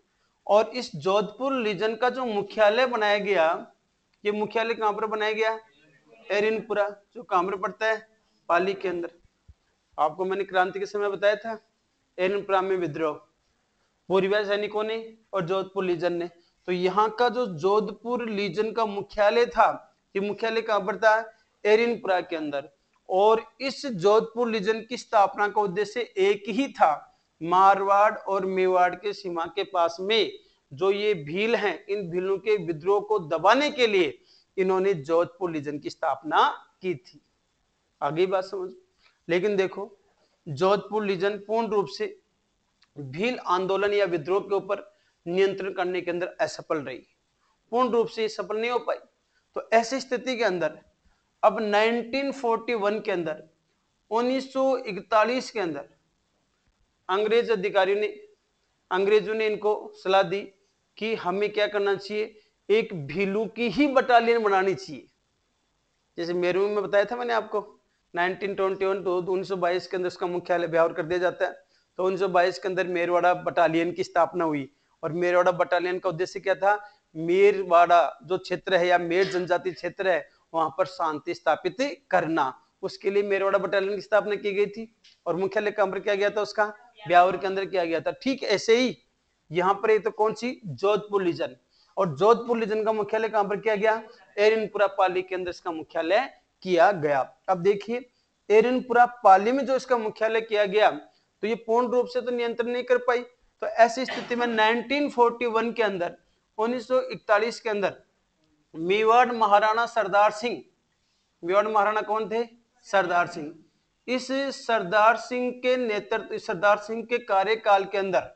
और इस जोधपुर, लीजन का जो मुख्यालय बनाया गया, ये मुख्यालय कहाँ पर बनाया गया एरिनपुरा, जो कहाँ पर पड़ता है, पाली के अंदर। आपको मैंने क्रांति के समय बताया था, एरिनपुरा में विद्रोह। पूर्वी सैनिकों ने और जोधपुर, लीजन ने। तो यहाँ का जो जोधपुर, लीजन का मुख्यालय था ये मुख्यालय कहाँ पर था एरिनपुरा के अंदर। और इस जोधपुर लीजन की स्थापना का उद्देश्य एक ही था, मारवाड़ और मेवाड़ के सीमा के पास में जो ये भील हैं, इन भीलों के विद्रोह को दबाने के लिए इन्होंने जोधपुर लीजन की स्थापना की थी। आगे बात समझ। लेकिन देखो, जोधपुर लीजन पूर्ण रूप से भील आंदोलन या विद्रोह के ऊपर नियंत्रण करने के अंदर असफल रही। पूर्ण रूप से सफल नहीं हो पाई। तो ऐसी स्थिति के अंदर, अब 1941 के अंदर 1941 के अंदर, अंग्रेज़ अधिकारियों ने, अंग्रेज़ों ने इनको सलाह दी कि हमें क्या करना चाहिए? एक भीलू की ही बटालियन बनानी चाहिए। जैसे मेरू में बताया था मैंने आपको 1921 तो 1922 के अंदर उसका मुख्यालय ब्यावर कर दिया जाता है। तो 1922 के अंदर मेरवाड़ा बटालियन की स्थापना हुई। और मेरवाड़ा बटालियन का उद्देश्य क्या था? मेरवाड़ा जो क्षेत्र है या मेर जनजाति क्षेत्र है, वहाँ पर शांति स्थापित करना। उसके लिए मेरवाड़ा बटालियन की स्थापना की गई थी और मुख्यालय कहाँ पर किया गया था उसका? ब्यावर के अंदर किया गया था। ठीक ऐसे ही यहाँ पर तो कौन सी? जोधपुर लीजन। और जोधपुर लीजन का मुख्यालय कहाँ पर किया गया? एरिनपुरा पाली के अंदर इसका मुख्यालय किया गया। अब देखिए, एरिनपुरा पाली में जो इसका मुख्यालय किया गया तो ये पूर्ण रूप से तो नियंत्रण नहीं कर पाई। तो ऐसी स्थिति में 1941 के अंदर 1941 के अंदर मेवाड़ महाराणा सरदार सिंह, मेवाड़ महाराणा कौन थे? सरदार सिंह। इस सरदार सिंह के नेतृत्व सरदार सिंह के कार्यकाल के अंदर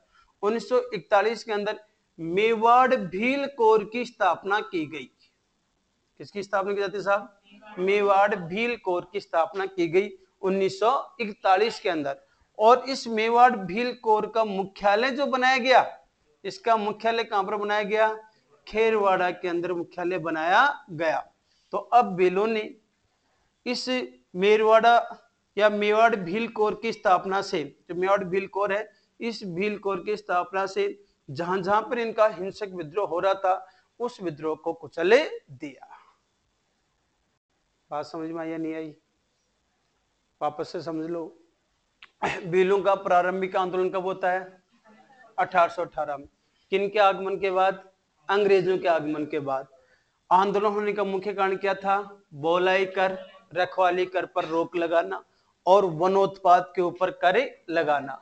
1941 के अंदर मेवाड़ भील कोर की स्थापना की गई। किसकी स्थापना की जाती साहब? मेवाड़ भील कोर की स्थापना की गई 1941 के अंदर। और इस मेवाड़ भील कोर का मुख्यालय जो बनाया गया इसका मुख्यालय कहाँ पर बनाया गया? खेरवाड़ा के अंदर मुख्यालय बनाया गया। तो अब बेलो ने इस मेरवाड़ा या मेवाड़ भील कोर की स्थापना से, जो मेवाड़ भील कोर है, इस भील कोर की स्थापना से जहाँ जहाँ पर इनका हिंसक विद्रोह हो रहा था, उस विद्रोह को कुचले दिया। बात समझ में आई नहीं आई? वापस से समझ लो। बिलों का प्रारंभिक आंदोलन कब होता है? 1818 में। किन के आगमन के बाद? अंग्रेज़ों के आगमन के बाद। आंदोलन होने का मुख्य कारण क्या था? बोलाई कर, रखवाली कर पर रोक लगाना और वनोत्पाद के ऊपर करे लगाना।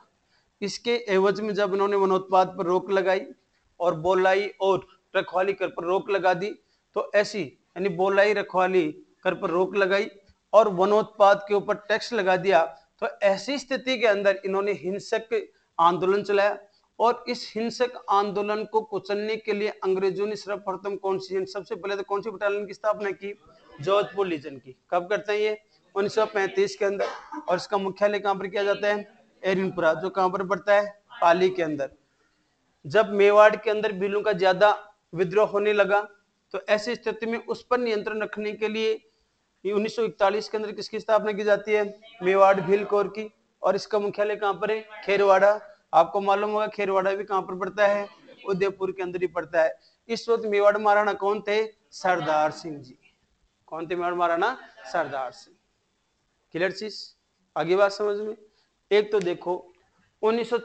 इसके एवज में जब इन्होंने वनोत्पाद पर रोक लगाई और बोलाई और रखवाली कर पर रोक लगा दी तो ऐसी, यानी बोलाई, रखवाली कर पर रोक लगाई और वनोत्पाद के ऊपर टैक्स लगा दिया तो ऐसी स्थिति के अंदर इन्होंने हिंसक आंदोलन चलाया। और इस हिंसक आंदोलन को कुचलने के लिए अंग्रेज़ों ने सर्वप्रथम कौन सी सबसे पहले तो कौन सी बटालियन की स्थापना की? जोधपुर लीजन की। कब करते हैं ये? 1935 के अंदर। और इसका मुख्यालय कहाँ पर किया जाता है? एरिनपुरा, जो कहाँ पर पड़ता है? पाली के अंदर। जब मेवाड़ के अंदर बिलों का ज़्यादा विद्रोह होने लगा तो ऐसी स्थिति में उस पर नियंत्रण रखने के लिए 1941 के अंदर किसकी स्थापना की जाती है? मेवाड़ भील कोर की। और इसका मुख्यालय कहाँ पर है? खेरवाड़ा। आपको मालूम होगा खेरवाड़ा भी कहाँ पर पड़ता है? उदयपुर के अंदर ही पड़ता है। इस वक्त मेवाड़ महाराणा कौन थे? सरदार सिंह जी। कौन थे मेवाड़ महाराणा? सरदार सिंह। क्लियर चीज़? आगे बात समझ में? एक तो देखो, उन्नीस सौ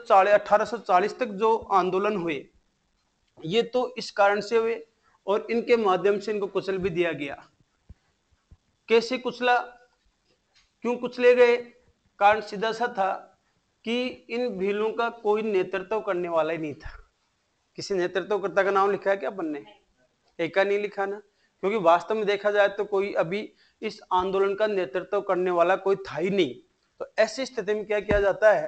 तक जो आंदोलन हुए, ये तो इस कारण से हुए और इनके माध्यम से इनको कुचल भी दिया गया। कैसे कुचला? क्यों कुचले गए? कारण सीधा सा था कि इन भीलों का कोई नेतृत्व करने वाला ही नहीं था। किसी नेतृत्वकर्ता का नाम लिखा है क्या बनने एक का नहीं लिखा ना? क्योंकि वास्तव में देखा जाए तो कोई अभी इस आंदोलन का नेतृत्व करने वाला कोई था ही नहीं। तो ऐसी स्थिति में क्या किया जाता है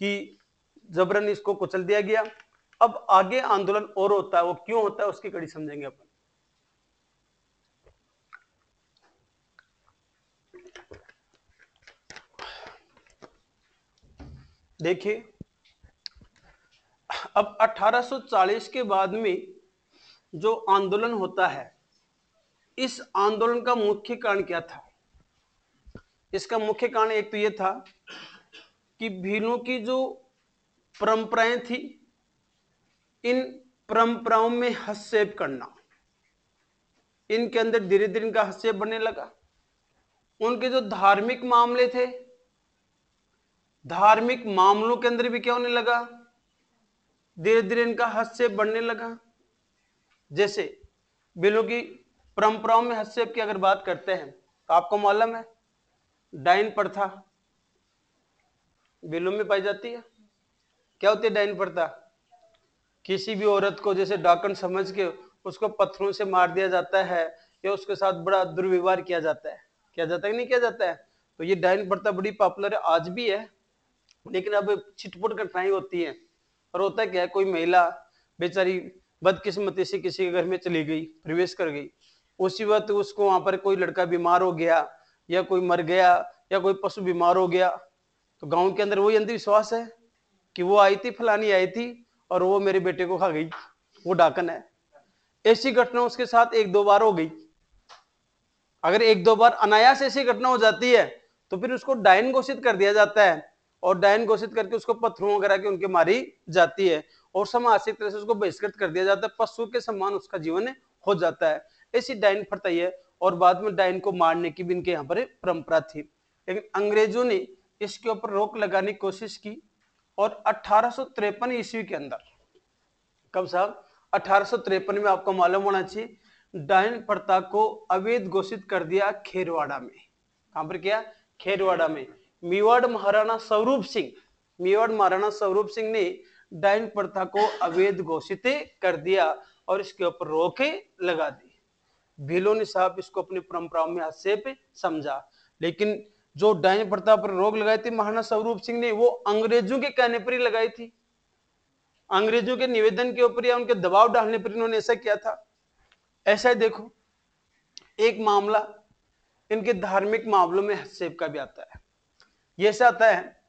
कि जबरन इसको कुचल दिया गया। अब आगे आंदोलन और होता है वो क्यों होता है उसकी कड़ी समझेंगे अपन। देखिए, अब 1840 के बाद में जो आंदोलन होता है, इस आंदोलन का मुख्य कारण क्या था? इसका मुख्य कारण एक तो यह था कि भीलों की जो परंपराएँ थी, इन परंपराओं में हस्तक्षेप करना, इनके अंदर धीरे धीरे इनका हस्तक्षेप बनने लगा। उनके जो धार्मिक मामले थे धार्मिक मामलों के अंदर भी क्या होने लगा? धीरे धीरे इनका हस्तक्षेप बढ़ने लगा। जैसे, बिलों की परंपराओं में हस्तक्षेप की अगर बात करते हैं तो आपको मालूम है, डाइन प्रथा बिलों में पाई जाती है। क्या होती है डाइन प्रथा? किसी भी औरत को जैसे डाकन समझ के उसको पत्थरों से मार दिया जाता है या उसके साथ बड़ा दुर्व्यवहार किया जाता है। किया जाता है कि नहीं किया जाता है? तो ये डाइन प्रथा बड़ी पॉपुलर है, आज भी है। लेकिन अब छिटपुट घटनाएँ होती है। और होता क्या है, कोई महिला बेचारी बदकिस्मती से किसी के घर में चली गई, प्रवेश कर गई। उसी वक्त उसको वहाँ पर कोई लड़का बीमार हो गया, या कोई मर गया, या कोई पशु बीमार हो गया तो गाँव के अंदर वही अंधविश्वास है कि वो आई थी, फलानी आई थी, और वो मेरे बेटे को खा गई, वो डाकन है। ऐसी घटना उसके साथ एक दो बार हो गई। अगर एक दो बार अनायास ऐसी घटना हो जाती है तो फिर उसको डायन घोषित कर दिया जाता है। और डायन घोषित करके उसको पत्थरों वगैरह के उनके मारी जाती है और समाजिक तरह से उसको बहिष्कृत कर दिया जाता है। पशु के समान उसका जीवन हो जाता है। ऐसी डायन प्रथा है और बाद में डायन को मारने की भी इनके यहाँ पर परंपरा थी। लेकिन अंग्रेज़ों ने इसके ऊपर रोक लगाने की कोशिश की और अठारह ईस्वी के अंदर, कब साहब? अठारह में आपको मालूम होना चाहिए, डायन प्रथा को अवैध घोषित कर दिया खेरवाड़ा में। कहाँ पर क्या? खेरवाड़ा में। मेवाड़ महाराणा स्वरूप सिंह, मेवाड़ महाराणा स्वरूप सिंह ने डायन प्रथा को अवैध घोषित कर दिया और इसके ऊपर रोक लगा दी। भीलों ने साहब इसको अपनी परंपराओं में आक्षेप समझा, लेकिन जो डायन प्रथा पर रोक लगाई थी महाराणा स्वरूप सिंह ने, वो अंग्रेज़ों के कहने पर ही लगाई थी। अंग्रेज़ों के निवेदन के ऊपर या उनके दबाव डालने पर इन्होंने ऐसा किया था। ऐसा देखो, एक मामला, इनके धार्मिक मामलों में हस्तक्षेप का भी आता है। ये आता है।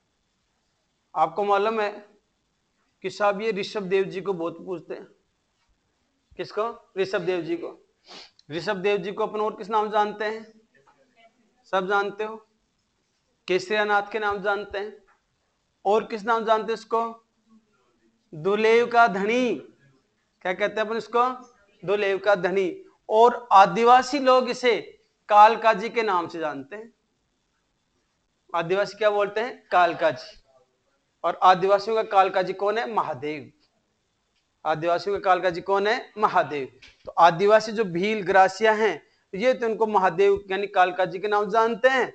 आपको मालूम है कि साहब ये ऋषभ देव जी को बहुत पूछते हैं। किसको? ऋषभ देव जी को। ऋषभ देव जी को अपन और किस नाम जानते हैं? सब जानते हो? केसरियानाथ के नाम जानते हैं। और किस नाम जानते हैं इसको? दुलेव का धनी। क्या कहते हैं अपन इसको? दुलेव का धनी। और आदिवासी लोग इसे कालका जी के नाम से जानते हैं। आदिवासी क्या बोलते हैं? कालका जी और आदिवासियों का कालका जी कौन है? महादेव। आदिवासियों का कालका जी कौन है? महादेव। तो आदिवासी जो भील ग्रासिया हैं, ये तो उनको महादेव यानी कालका जी के नाम जानते हैं।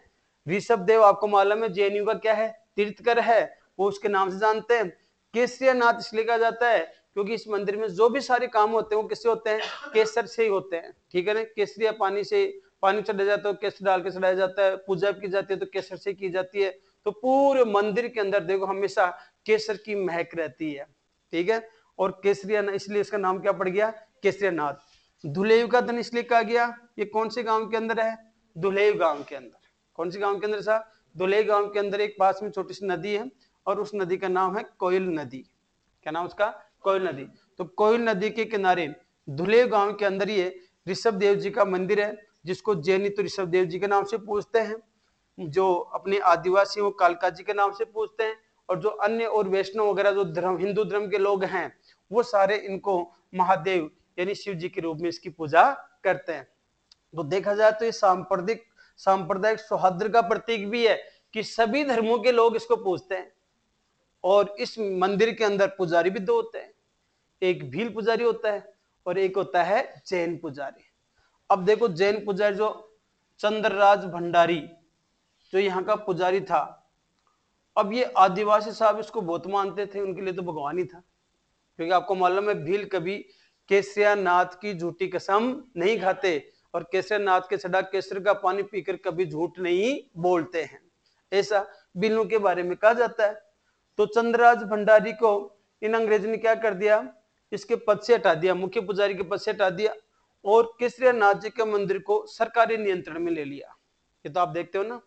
ऋषभ देव, आपको मालूम है, जेएनयू का क्या है? तीर्थकर है। वो उसके नाम से जानते हैं। केसरिया नाथ इसलिए कहा जाता है, क्योंकि इस मंदिर में जो भी सारे काम होते हैं, वो किससे होते हैं? केसर से ही होते हैं। ठीक है ना? केसरिया पानी से पानी चढ़ाया जाता है, केसर डाल के चढ़ाया जाता है, पूजा की जाती है तो केसर से की जाती है। तो पूरे मंदिर के अंदर देखो, हमेशा केसर की महक रहती है, ठीक है? और केसरिया इसलिए इसका नाम क्या पड़ गया? केसरिया नाथ का धन इसलिए कहा गया, ये कौन से गाँव के अंदर है? दुलेव गाँव के अंदर। कौन से गाँव के अंदर, साहब? दुलेव गाँव के अंदर एक पास में छोटी सी नदी है और उस नदी का नाम है कोयल नदी। क्या नाम उसका? कोयल नदी। तो कोयल नदी के किनारे धुलेव गाँव के अंदर ये ऋषभ देव जी का मंदिर है जिसको जैनी तो ऋषभ देव जी के नाम से पूछते हैं, जो अपने आदिवासी वो कालका जी के नाम से पूछते हैं, और जो अन्य और वैष्णव वगैरह जो धर्म, हिंदू धर्म के लोग हैं, वो सारे इनको महादेव यानी शिव जी के रूप में इसकी पूजा करते हैं। तो देखा जाए तो ये सांप्रदायिक सांप्रदायिक सौहार्द का प्रतीक भी है कि सभी धर्मों के लोग इसको पूजते हैं, और इस मंदिर के अंदर पुजारी भी दो होते हैं, एक भील पुजारी होता है, और एक होता है जैन पुजारी। अब देखो जैन पुजारी जो चंद्रराज भंडारी, जो यहाँ का पुजारी था, अब ये आदिवासी साहब इसको बहुत मानते थे, उनके लिए तो भगवान ही था। क्योंकि आपको मालूम है, भील कभी केसरिया नाथ की झूठी कसम नहीं खाते और केसरिया नाथ के सड़ा केसर का पानी पीकर कभी झूठ नहीं बोलते हैं। ऐसा बिल्लू के बारे में कहा जाता है। तो चंद्रराज भंडारी को इन अंग्रेज़ों ने क्या कर दिया? इसके पद से हटा दिया, मुख्य पुजारी के पद से हटा दिया। और केसरिया नाथ जी के मंदिर को सरकारी नियंत्रण में ले लिया? ये तो आप देखते हो ना,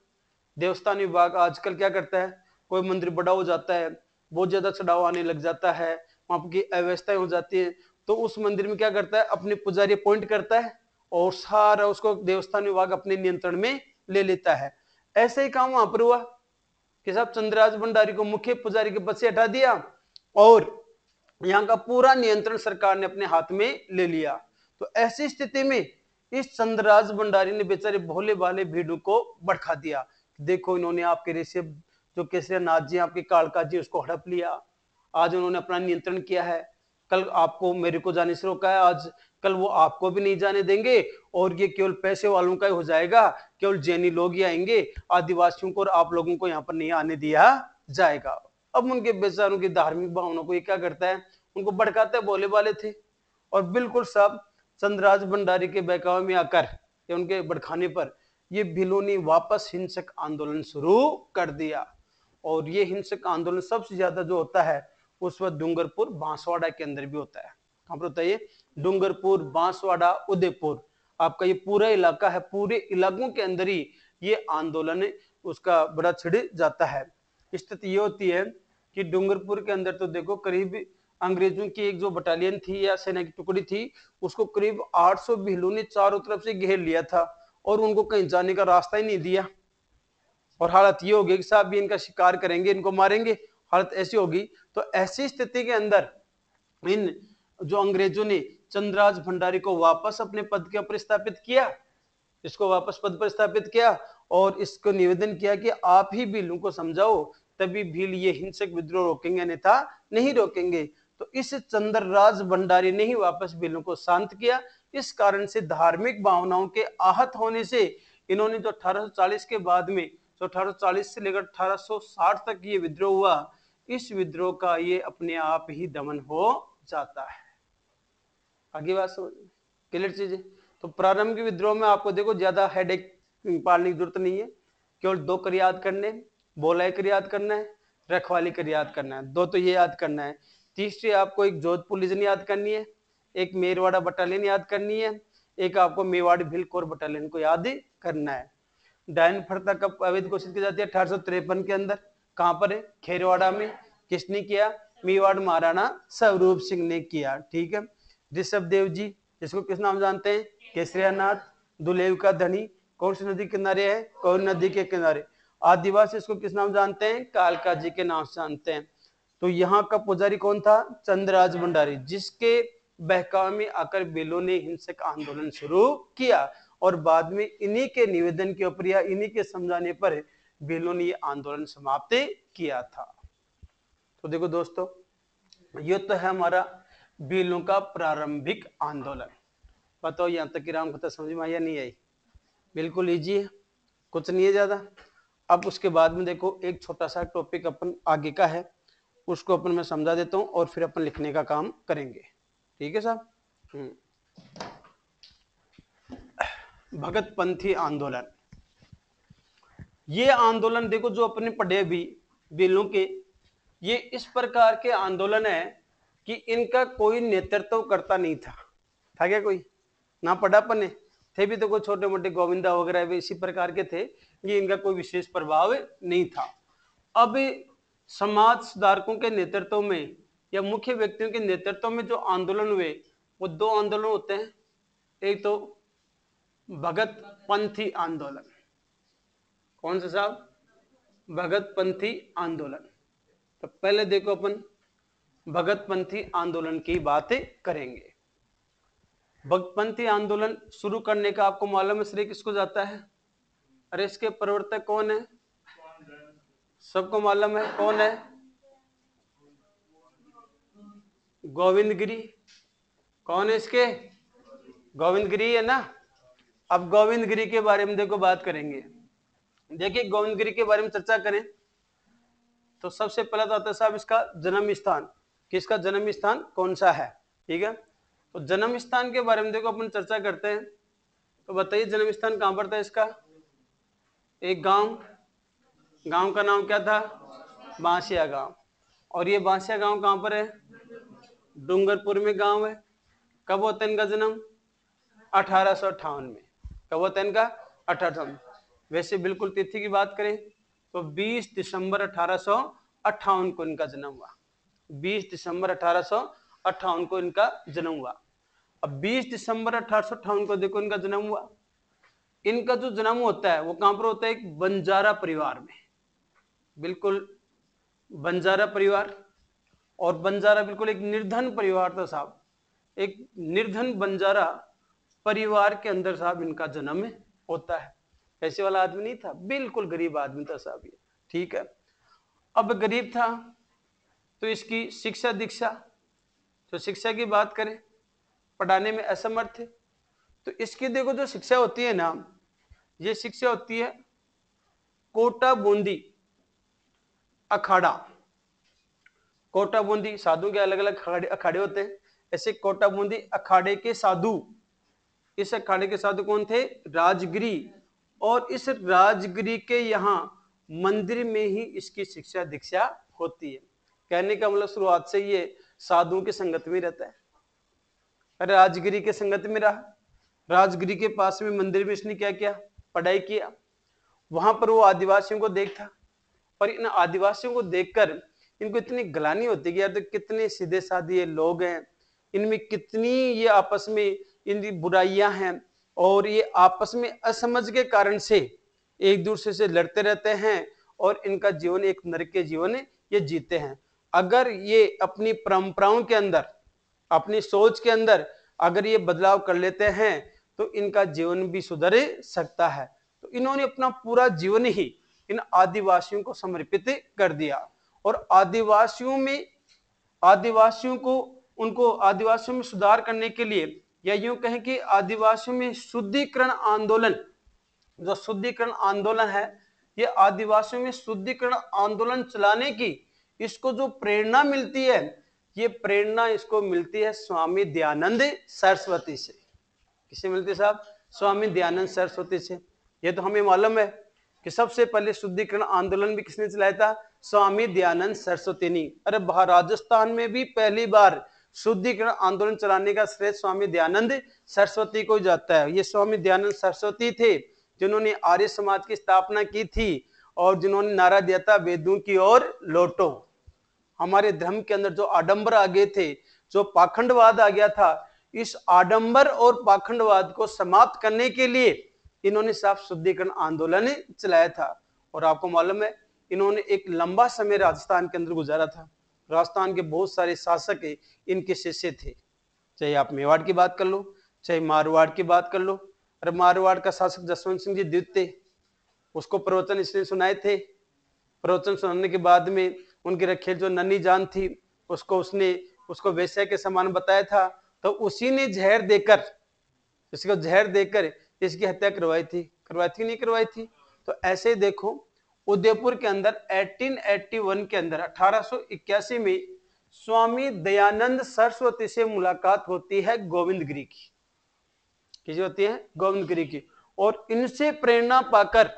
देवस्थान विभाग आजकल क्या करता है? कोई मंदिर बड़ा हो जाता है, बहुत ज़्यादा चढ़ाव आने लग जाता है, वहाँ की अव्यवस्थाएँ हो जाती है तो उस मंदिर में क्या करता है? अपने पुजारी अपॉइंट करता है और सारा उसको देवस्थान विभाग अपने नियंत्रण में ले लेता है। ऐसे ही काम वहाँ पर हुआ कि साहब चंद्रराज भंडारी को मुख्य पुजारी के पद से हटा दिया और यहाँ का पूरा नियंत्रण सरकार ने अपने हाथ में ले लिया। तो ऐसी स्थिति में इस चंद्रराज भंडारी ने बेचारे भोले भाले भीड़ों को भड़का दिया। देखो इन्होंने आपके ऋषि जो केसरिया नाथ जी, आपके कालका जी, उसको हड़प लिया। आज उन्होंने अपना नियंत्रण किया है। कल आपको मेरे को जाने से रोका है। आज कल वो आपको भी नहीं जाने देंगे और ये केवल पैसे वालों का ही हो जाएगा। केवल जैनी लोग ही आएँगे। आदिवासियों को और आप लोगों को यहाँ पर नहीं आने दिया जाएगा। अब उनके बेचारों की धार्मिक भावनाओं को ये क्या करता है? उनको भड़काते बोले वाले थे। और बिल्कुल सब चंद्रराज भंडारी के बहकावे में आकर या उनके भड़काने पर ये भिलों ने वापस हिंसक आंदोलन शुरू कर दिया। और ये हिंसक आंदोलन सबसे ज़्यादा जो होता है, उस वक्त डूंगरपुर बांसवाड़ा के अंदर भी होता है। कहाँ पर होता है ये डूंगरपुर, बांसवाड़ा, उदयपुर, आपका ये पूरा इलाका है, पूरे इलाकों के अंदर ही ये आंदोलन, उसका बड़ा छिड़ जाता है। स्थिति ये होती है कि डूंगरपुर के अंदर तो देखो, करीब अंग्रेज़ों की एक जो बटालियन थी या सेना की टुकड़ी थी, उसको करीब 800 बिहलों ने चारों तरफ़ से घेर लिया था और उनको कहीं जाने का रास्ता ही नहीं दिया। और हालत ये होगी कि साहब भी इनका शिकार करेंगे, इनको मारेंगे, हालत ऐसी होगी तो ऐसी स्थिति के अंदर इन जो अंग्रेज़ों ने चंद्रराज भंडारी को वापस अपने पद के ऊपर स्थापित किया, इसको वापस पद पर स्थापित किया और इसको निवेदन किया कि आप ही भीलों को समझाओ, तभी भील ये हिंसक विद्रोह रोकेंगे, अन्यथा नहीं रोकेंगे। तो इस चंद्रराज भंडारी ने ही वापस बिलों को शांत किया। इस कारण से धार्मिक भावनाओं के आहत होने से इन्होंने जो 1840 के बाद में, जो 1840 से लेकर 1860 तक ये विद्रोह हुआ, इस विद्रोह का ये अपने आप ही दमन हो जाता है। आगे बात समझ, क्लियर चीज़? है तो प्रारंभिक विद्रोह में आपको देखो ज़्यादा हेडेक पालने की ज़रूरत नहीं है। केवल दो कर याद करने, बोलाई कर याद करना है, रखवाली कर याद करना है। दो तो ये याद करना है तीसरी आपको एक जोधपुर लीजन याद करनी है, एक मेरवाड़ा बटालियन याद करनी है, एक आपको मेवाड़ी भिल कोर बटालियन को याद करना है। डायन फरता कब अवैध घोषित की जाती है अठारह के अंदर। कहाँ पर है? खेरवाड़ा में। किसने किया? मेवाड़ महाराणा स्वरूप सिंह ने किया, ठीक है? ऋषभ देव जी, इसको किस नाम जानते हैं? केसरियानाथ, दुलेव का धनी। कौन सी नदी किनारे है? कौन नदी के किनारे? आदिवासी इसको किस नाम जानते हैं? कालका जी के नाम से जानते हैं। तो यहाँ का पुजारी कौन था? चंद्रराज भंडारी, जिसके बहकाव में आकर बेलो ने हिंसक आंदोलन शुरू किया और बाद में इन्हीं के निवेदन के ऊपर या इन्हीं के समझाने पर बेलो ने ये आंदोलन समाप्त किया था। तो देखो दोस्तों, ये तो है हमारा बेलों का प्रारंभिक आंदोलन। बताओ यहाँ तक की राम कथा समझ में आई या नहीं आई? बिल्कुल ईजी है, कुछ नहीं है ज़्यादा। अब उसके बाद में देखो, एक छोटा सा टॉपिक अपन आगे का है। उसको अपन मैं समझा देता हूँ और फिर अपन लिखने का काम करेंगे। ठीक है साहब? हम्म। भगत पंथी आंदोलन। ये आंदोलन देखो जो अपने पढ़े भी, बिलों के, ये इस प्रकार के आंदोलन है कि इनका कोई नेतृत्व करता नहीं था। था क्या कोई? ना पढ़ा पने थे भी तो कोई छोटे मोटे गोविंदा वगैरह भी इसी प्रकार के थे ये इनका कोई विशेष प्रभाव नहीं था। अब समाज सुधारकों के नेतृत्व में या मुख्य व्यक्तियों के नेतृत्व में जो आंदोलन हुए, वो दो आंदोलन होते हैं। एक तो भगत पंथी आंदोलन। कौन सा साहब? भगत पंथी आंदोलन। तो पहले देखो अपन, भगत पंथी आंदोलन की बातें करेंगे। भक्तपंथी आंदोलन शुरू करने का आपको मालूम है श्री किसको जाता है? अरे इसके प्रवर्तक कौन है? सबको मालूम है कौन है? गोविंद गिरी। कौन है इसके? गोविंद गिरी है ना? अब गोविंद गिरी के बारे में देखो, बात करेंगे। देखिए, गोविंद गिरी के बारे में चर्चा करें। तो सबसे पहला तो आता है साहब, इसका जन्म स्थान। किसका जन्म स्थान? कौन सा है? ठीक है? तो जन्म स्थान के बारे में देखो, अपन चर्चा करते हैं। तो बताइए, जन्म स्थान कहाँ पर था इसका? एक गाँव। गाँव का नाम क्या था? बांसिया गाँव। और ये बांसिया गाँव कहाँ पर है? डूंगरपुर में गाँव है। कब होता है इनका जन्म? अठारह में। कब होता है इनका? अठारह वैसे बिल्कुल तिथि की बात करें तो 20 दिसंबर अठारह को इनका जन्म हुआ। 20 दिसंबर अठारह को इनका जन्म हुआ। अब 20 दिसंबर अठारह को देखो इनका जन्म हुआ। इनका जो जन्म होता है वो कहाँ पर होता है? एक बंजारा परिवार में। बिल्कुल बंजारा परिवार और बंजारा बिल्कुल एक निर्धन परिवार था साहब। एक निर्धन बंजारा परिवार के अंदर साहब इनका जन्म होता है। पैसे वाला आदमी नहीं था, बिल्कुल गरीब आदमी था साहब ये, ठीक है। अब गरीब था तो इसकी शिक्षा दीक्षा तो शिक्षा की बात करें, पढ़ाने में असमर्थ थे तो इसकी देखो जो शिक्षा होती है ना, ये शिक्षा होती है कोटा बूंदी। अखाड़ा। कोटा बूंदी साधु के अलग अलग अखाड़े होते हैं। ऐसे कोटा बूंदी अखाड़े के साधु। इस अखाड़े के साधु कौन थे? राजगिरी। और इस राजगिरी के यहाँ मंदिर में ही इसकी शिक्षा दीक्षा होती है। कहने का मतलब शुरुआत से ये साधुओं की संगत में रहता है। राजगिरी के संगत में रहा। राजगिरी के पास में मंदिर में इसने क्या किया? पढ़ाई किया। वहाँ पर वो आदिवासियों को देखता और इन आदिवासियों को देखकर इनको इतनी गलानी होती कि यार तो कितने सीधे साधे ये लोग हैं। इनमें कितनी ये आपस में इनकी बुराइयाँ हैं और ये आपस में असमझ के कारण से एक दूसरे से लड़ते रहते हैं और इनका जीवन एक नरक के जीवन ये जीते हैं। अगर ये अपनी परंपराओं के अंदर, अपनी सोच के अंदर अगर ये बदलाव कर लेते हैं तो इनका जीवन भी सुधर सकता है। तो इन्होंने अपना पूरा जीवन ही इन आदिवासियों को समर्पित कर दिया। और आदिवासियों में, आदिवासियों को, उनको आदिवासियों में सुधार करने के लिए या यूँ कहें कि आदिवासियों में शुद्धिकरण आंदोलन, जो शुद्धिकरण आंदोलन है, ये आदिवासियों में शुद्धिकरण आंदोलन चलाने की इसको जो प्रेरणा मिलती है, ये प्रेरणा इसको मिलती है स्वामी दयानंद सरस्वती से। किसे मिलती साहब? स्वामी दयानंद सरस्वती से। ये तो हमें मालूम है कि सबसे पहले शुद्धिकरण आंदोलन भी किसने चलाया था? स्वामी दयानंद सरस्वती। ने अरे राजस्थान में भी पहली बार शुद्धिकरण आंदोलन चलाने का श्रेय स्वामी दयानंद सरस्वती को जाता है। ये स्वामी दयानंद सरस्वती थे, जिन्होंने आर्य समाज की स्थापना की थी और जिन्होंने नारा दिया था वेदों की ओर लौटो। हमारे धर्म के अंदर जो आडंबर आ गए थे, जो पाखंडवाद आ गया था, इस आडंबर और पाखंडवाद को समाप्त करने के लिए इन्होंने साफ़ शुद्धिकरण आंदोलन चलाया था। और आपको मालूम है, इन्होंने एक लंबा समय राजस्थान के अंदर गुजारा था। राजस्थान के बहुत सारे शासक इनके शिष्य थे। चाहे आप मेवाड़ की बात कर लो, चाहे मारवाड़ की बात कर लो अरे मारवाड़ का शासक जसवंत सिंह जी द्वितीय उसको प्रवचन इसने सुनाए थे। प्रवचन सुनाने के बाद में उनकी रखेल जो नन्नी जान थी, उसको उसने, उसको वैसे के समान बताया था। तो उसी ने जहर देकर, इसको जहर देकर इसकी हत्या करवाई थी? करवाई थी नहीं करवाई थी? तो ऐसे ही देखो, उदयपुर के अंदर 1881 के अंदर 1881 में स्वामी दयानंद सरस्वती से मुलाकात होती है गोविंद गिरी की। किसी होती है? गोविंद गिरी की। और इनसे प्रेरणा पाकर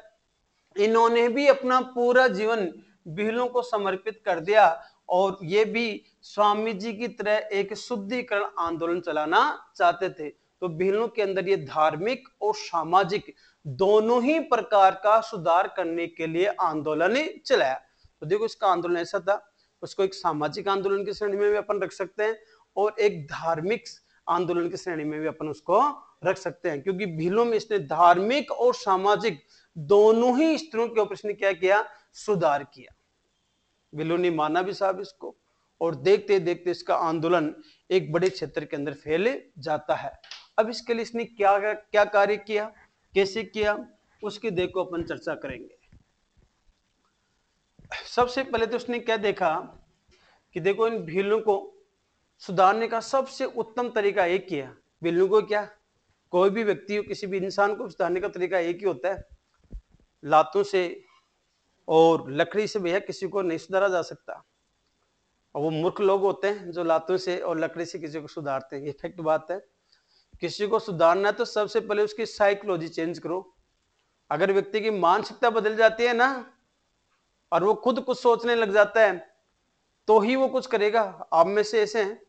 इन्होंने भी अपना पूरा जीवन बिहलों को समर्पित कर दिया और ये भी स्वामी जी की तरह एक शुद्धिकरण आंदोलन चलाना चाहते थे। तो बिहलों के अंदर ये धार्मिक और सामाजिक दोनों ही प्रकार का सुधार करने के लिए आंदोलन चलाया। तो देखो इसका आंदोलन ऐसा था, उसको एक सामाजिक आंदोलन की श्रेणी में भी अपन रख सकते हैं और एक धार्मिक आंदोलन की श्रेणी में भी अपन उसको रख सकते हैं, क्योंकि भीलों में इसने धार्मिक और सामाजिक दोनों ही स्तरों के ऊपर इसने क्या किया? सुधार किया। बिलो ने माना भी साहब इसको और देखते देखते इसका आंदोलन एक बड़े क्षेत्र के अंदर फैल जाता है। अब इसके लिए इसने क्या क्या कार्य किया, कैसे किया, उसकी देखो अपन चर्चा करेंगे। सबसे पहले तो उसने क्या देखा कि देखो इन भीलों को सुधारने का सबसे उत्तम तरीका एक ही है। भीलों को क्या? कोई भी व्यक्ति किसी भी इंसान को सुधारने का तरीका एक ही होता है। लातों से और लकड़ी से भैया किसी को नहीं सुधारा जा सकता। और वो मूर्ख लोग होते हैं जो लातों से और लकड़ी से किसी को सुधारते हैं। ये फैक्ट बात है। किसी को सुधारना है तो सबसे पहले उसकी साइकोलॉजी चेंज करो। अगर व्यक्ति की मानसिकता बदल जाती है ना, और वो खुद कुछ सोचने लग जाता है तो ही वो कुछ करेगा। आप में से ऐसे हैं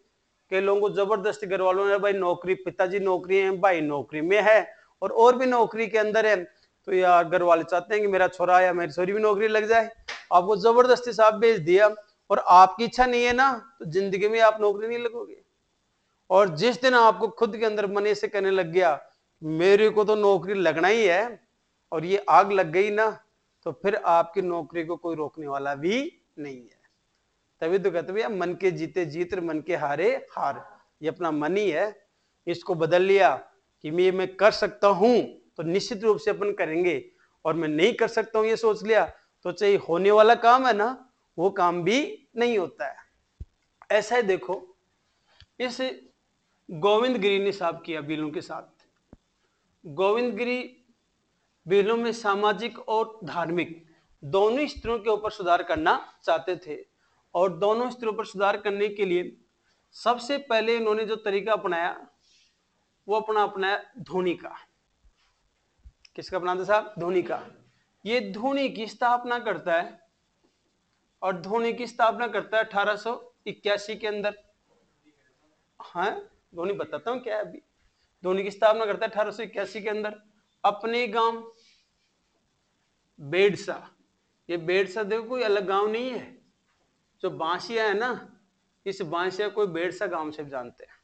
कई लोगों को ज़बरदस्ती घर वालों ने भाई नौकरी, पिताजी नौकरी है, भाई नौकरी में है, और और भी नौकरी के अंदर है। तो यार घर वाले चाहते हैं कि मेरा छोरा या मेरी छोरी भी नौकरी लग जाए। आपको ज़बरदस्ती साहब भेज दिया, और आपकी इच्छा नहीं है ना तो ज़िंदगी में आप नौकरी नहीं लगोगे। और जिस दिन आपको खुद के अंदर मन से कहने लग गया, मेरे को तो नौकरी लगना ही है, और ये आग लग गई ना तो फिर आपकी नौकरी को कोई रोकने वाला भी नहीं है। तभी तो कहते भैया, मन के जीते जीत मन के हारे हार। ये अपना मन ही है। इसको बदल लिया कि मैं मैं कर सकता हूँ तो निश्चित रूप से अपन करेंगे। और मैं नहीं कर सकता हूँ, ये सोच लिया तो चाहे होने वाला काम है ना, वो काम भी नहीं होता है। ऐसा है देखो, इस गोविंद गिरी ने साफ़ किया बिलों के साथ। गोविंद गिरी बिलों में सामाजिक और धार्मिक दोनों स्तरों के ऊपर सुधार करना चाहते थे और दोनों स्तरों पर सुधार करने के लिए सबसे पहले इन्होंने जो तरीका अपनाया, वो अपना अपनाया धोनी का। किसका अपनाते साहब? धोनी का। ये धोनी की स्थापना करता है और धोनी की स्थापना करता है अठारह के अंदर। हाँ? धोनी बताता हूँ क्या है अभी? धोनी की स्थापना करता है अठारह के अंदर। अपने गाँव, बेडसा। ये बेडसा देखो, कोई अलग गाँव नहीं है। जो बांसिया है ना, इस बांसिया कोई बेडसा गाँव से जानते हैं।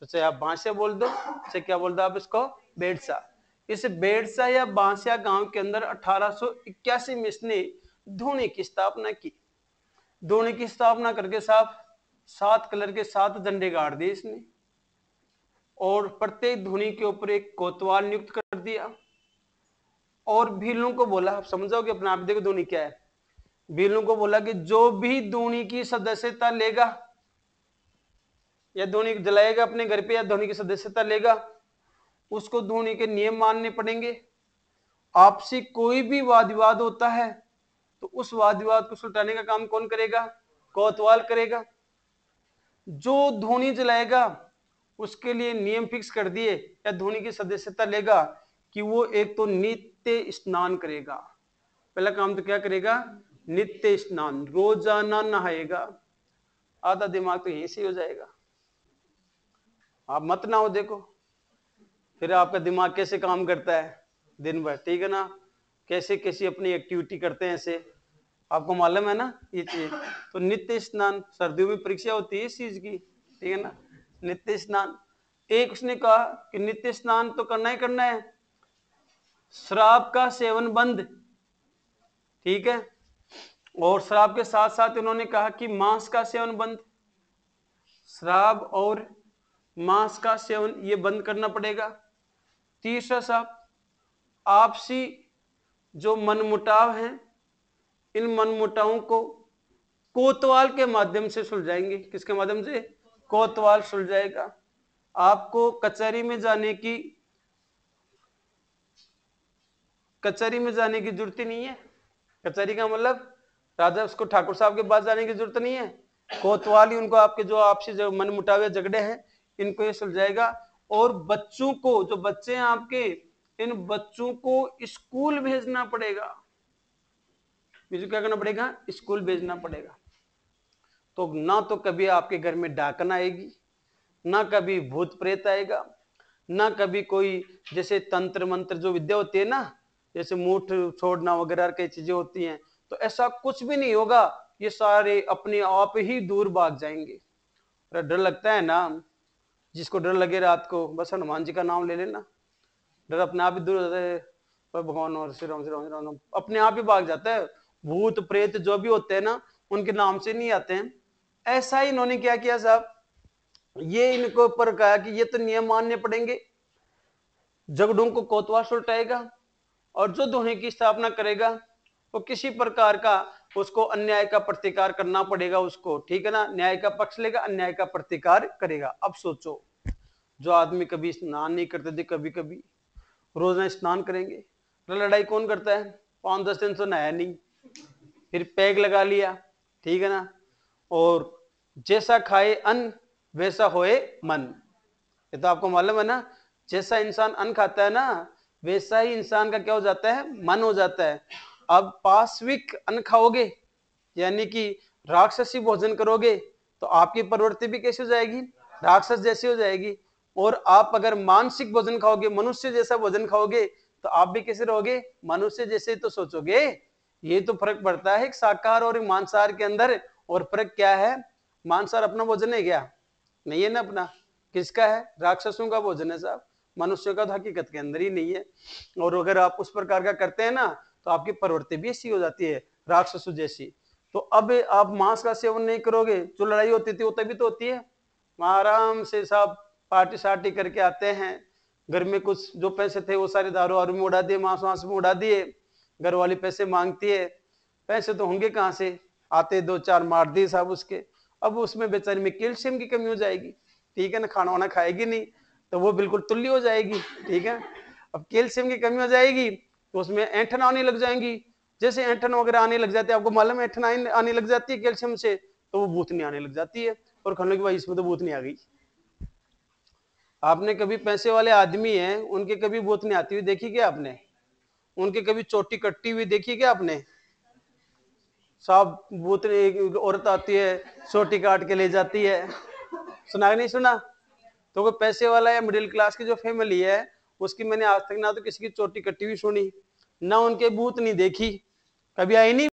तो चाहे आप बांसिया बोल दो, चाहे क्या बोल दो आप इसको? बेडसा। इस बेडसा या बांसिया गाँव के अंदर अठारह में इसने धोनी की स्थापना की। धोनी की स्थापना करके साहब सात कलर के सात झंडे गाड़ दिए इसने। और प्रत्येक धुनी के ऊपर एक कोतवाल नियुक्त कर दिया। और भीलों को बोला, आप समझोगे अपने, आप देखो धोनी क्या है। भीलों को बोला कि जो भी धोनी की सदस्यता लेगा, या धोनी जलाएगा अपने घर पे, या धोनी की सदस्यता लेगा, उसको धोनी के नियम मानने पड़ेंगे। आपसी कोई भी वाद विवाद होता है तो उस वाद विवाद को सुलटाने का काम कौन करेगा? कोतवाल करेगा। जो धोनी जलाएगा उसके लिए नियम फिक्स कर दिए, या धोनी की सदस्यता लेगा कि वो एक तो नित्य स्नान करेगा। पहला काम तो क्या करेगा? नित्य स्नान, रोज़ाना नहाएगा। आधा दिमाग तो यहीं से हो जाएगा। आप मत ना हो देखो। फिर आपका दिमाग कैसे काम करता है? दिन भर, ठीक है ना? कैसे, कैसी अपनी एक्टिविटी करते हैं ऐसे? आपको मालूम है ना? ये चीज़। तो नित्य स्नान, सर्दियों में परीक्षा होती है इस चीज़ की, ठीक है ना? नित्य स्नान एक उसने कहा कि नित्य स्नान तो करना ही करना है। शराब का सेवन बंद। ठीक है? और शराब के साथ साथ उन्होंने कहा कि मांस का सेवन बंद। शराब और मांस का सेवन ये बंद करना पड़ेगा। तीसरा साहब आपसी जो मनमुटाव हैं, इन मनमुटावों को कोतवाल के माध्यम से सुलझाएँगे। किसके माध्यम से? कोतवाल सुलझाएगा। आपको कचहरी में जाने की, कचहरी में जाने की ज़रूरत ही नहीं है। कचहरी का मतलब राजा उसको ठाकुर साहब के पास जाने की ज़रूरत नहीं है। कोतवाल उनको आपके जो आपसे जो मन मुटावे झगड़े हैं, इनको ये सुलझाएगा। और बच्चों को, जो बच्चे हैं आपके, इन बच्चों को स्कूल भेजना पड़ेगा। क्या करना पड़ेगा? स्कूल भेजना पड़ेगा। तो ना तो कभी आपके घर में डाकन आएगी, ना कभी भूत प्रेत आएगा, ना कभी कोई जैसे तंत्र मंत्र जो विद्या होती है ना, जैसे मूठ छोड़ना वगैरह कई चीज़ें होती हैं तो ऐसा कुछ भी नहीं होगा, ये सारे अपने आप ही दूर भाग जाएँगे। अरे डर लगता है ना, जिसको डर लगे रात को, बस हनुमान जी का नाम ले लेना। डर अपने आप ही दूर हो जाता है भगवान और श्री राम श्री राम श्री राम, अपने आप ही भाग जाता है। भूत, प्रेत जो भी होते हैं ना, उनके नाम से नहीं आते हैं। ऐसा ही इन्होंने क्या किया साहब? ये इनको ऊपर कहा कि ये तो नियम मानने पड़ेंगे। जगडू को कोतवाल सुलटाएगा और जो दोहे की स्थापना करेगा, वो किसी प्रकार का उसको अन्याय का प्रतिकार करना पड़ेगा उसको, ठीक है ना? न्याय का पक्ष लेगा, अन्याय का प्रतिकार करेगा। अब सोचो, जो आदमी कभी स्नान नहीं करते थे कभी कभी रोज़ाना स्नान करेंगे लड़ाई कौन करता है? पाँच दस दिन तो नया नहीं, फिर पैग लगा लिया, ठीक है ना? और जैसा खाए अन्न, वैसा होए मन। ये तो आपको मालूम है ना, जैसा इंसान अन्न खाता है ना, वैसा ही इंसान का क्या हो जाता है? मन हो जाता है। अब पाश्विक अन्न खाओगे, यानी कि राक्षसी भोजन करोगे तो आपकी प्रवृत्ति भी कैसी हो जाएगी? राक्षस जैसी हो जाएगी। और आप अगर मानसिक भोजन खाओगे, मनुष्य जैसा भोजन खाओगे तो आप भी कैसे रहोगे? मनुष्य जैसे तो सोचोगे। ये तो फ़र्क पड़ता है शाकाहार और मांसाहार के अंदर और फ़र्क क्या है? मांसाहार अपना भोजन है क्या? नहीं है ना अपना। किसका है? राक्षसों का भोजन है साहब। मनुष्य का तो हकीकत के अंदर ही नहीं है। और अगर आप उस प्रकार का करते हैं ना तो आपकी प्रवृत्ति भी ऐसी हो जाती है, राक्षस जैसी। तो अब आप मांस का सेवन नहीं करोगे, जो लड़ाई होती थी वो तभी तो होती है। आराम से साहब पार्टी शार्टी करके आते हैं। घर में कुछ जो पैसे थे वो सारे दारू वारू में उड़ा दिए, मांस वांस में उड़ा दिए। घर वाली पैसे मांगती है। पैसे तो होंगे कहाँ से? आते दो चार मार दिए साहब उसके। अब उसमें बेचारी में कैल्शियम की कमी हो जाएगी। ठीक है ना, खाना वाना खाएगी नहीं तो वो बिल्कुल तुल्य हो जाएगी। ठीक है? अब कैल्शियम की कमी हो जाएगी तो उसमें ऐठन आने लग जाएँगी। जैसे ऐठन वगैरह आने लग जाते है, आपको मालूम ऐठन आने लग जाती है कैल्शियम से तो वो बूथनी आने लग जाती है। और खाने की बाद इसमें तो बूथनी आ गई। आपने कभी पैसे वाले आदमी हैं, उनके कभी बूथनी आती हुई देखी क्या आपने? उनके कभी चोटी कट्टी हुई देखी क्या आपने? सब एक औरत आती है चोटी काट के ले जाती है। सुना नहीं सुना? तो कोई पैसे वाला या मिडिल क्लास की जो फैमिली है, उसकी मैंने आज तक ना तो किसी की चोटी कट्टी हुई सुनी, ना उनके बूत नहीं देखी। कभी आई नहीं?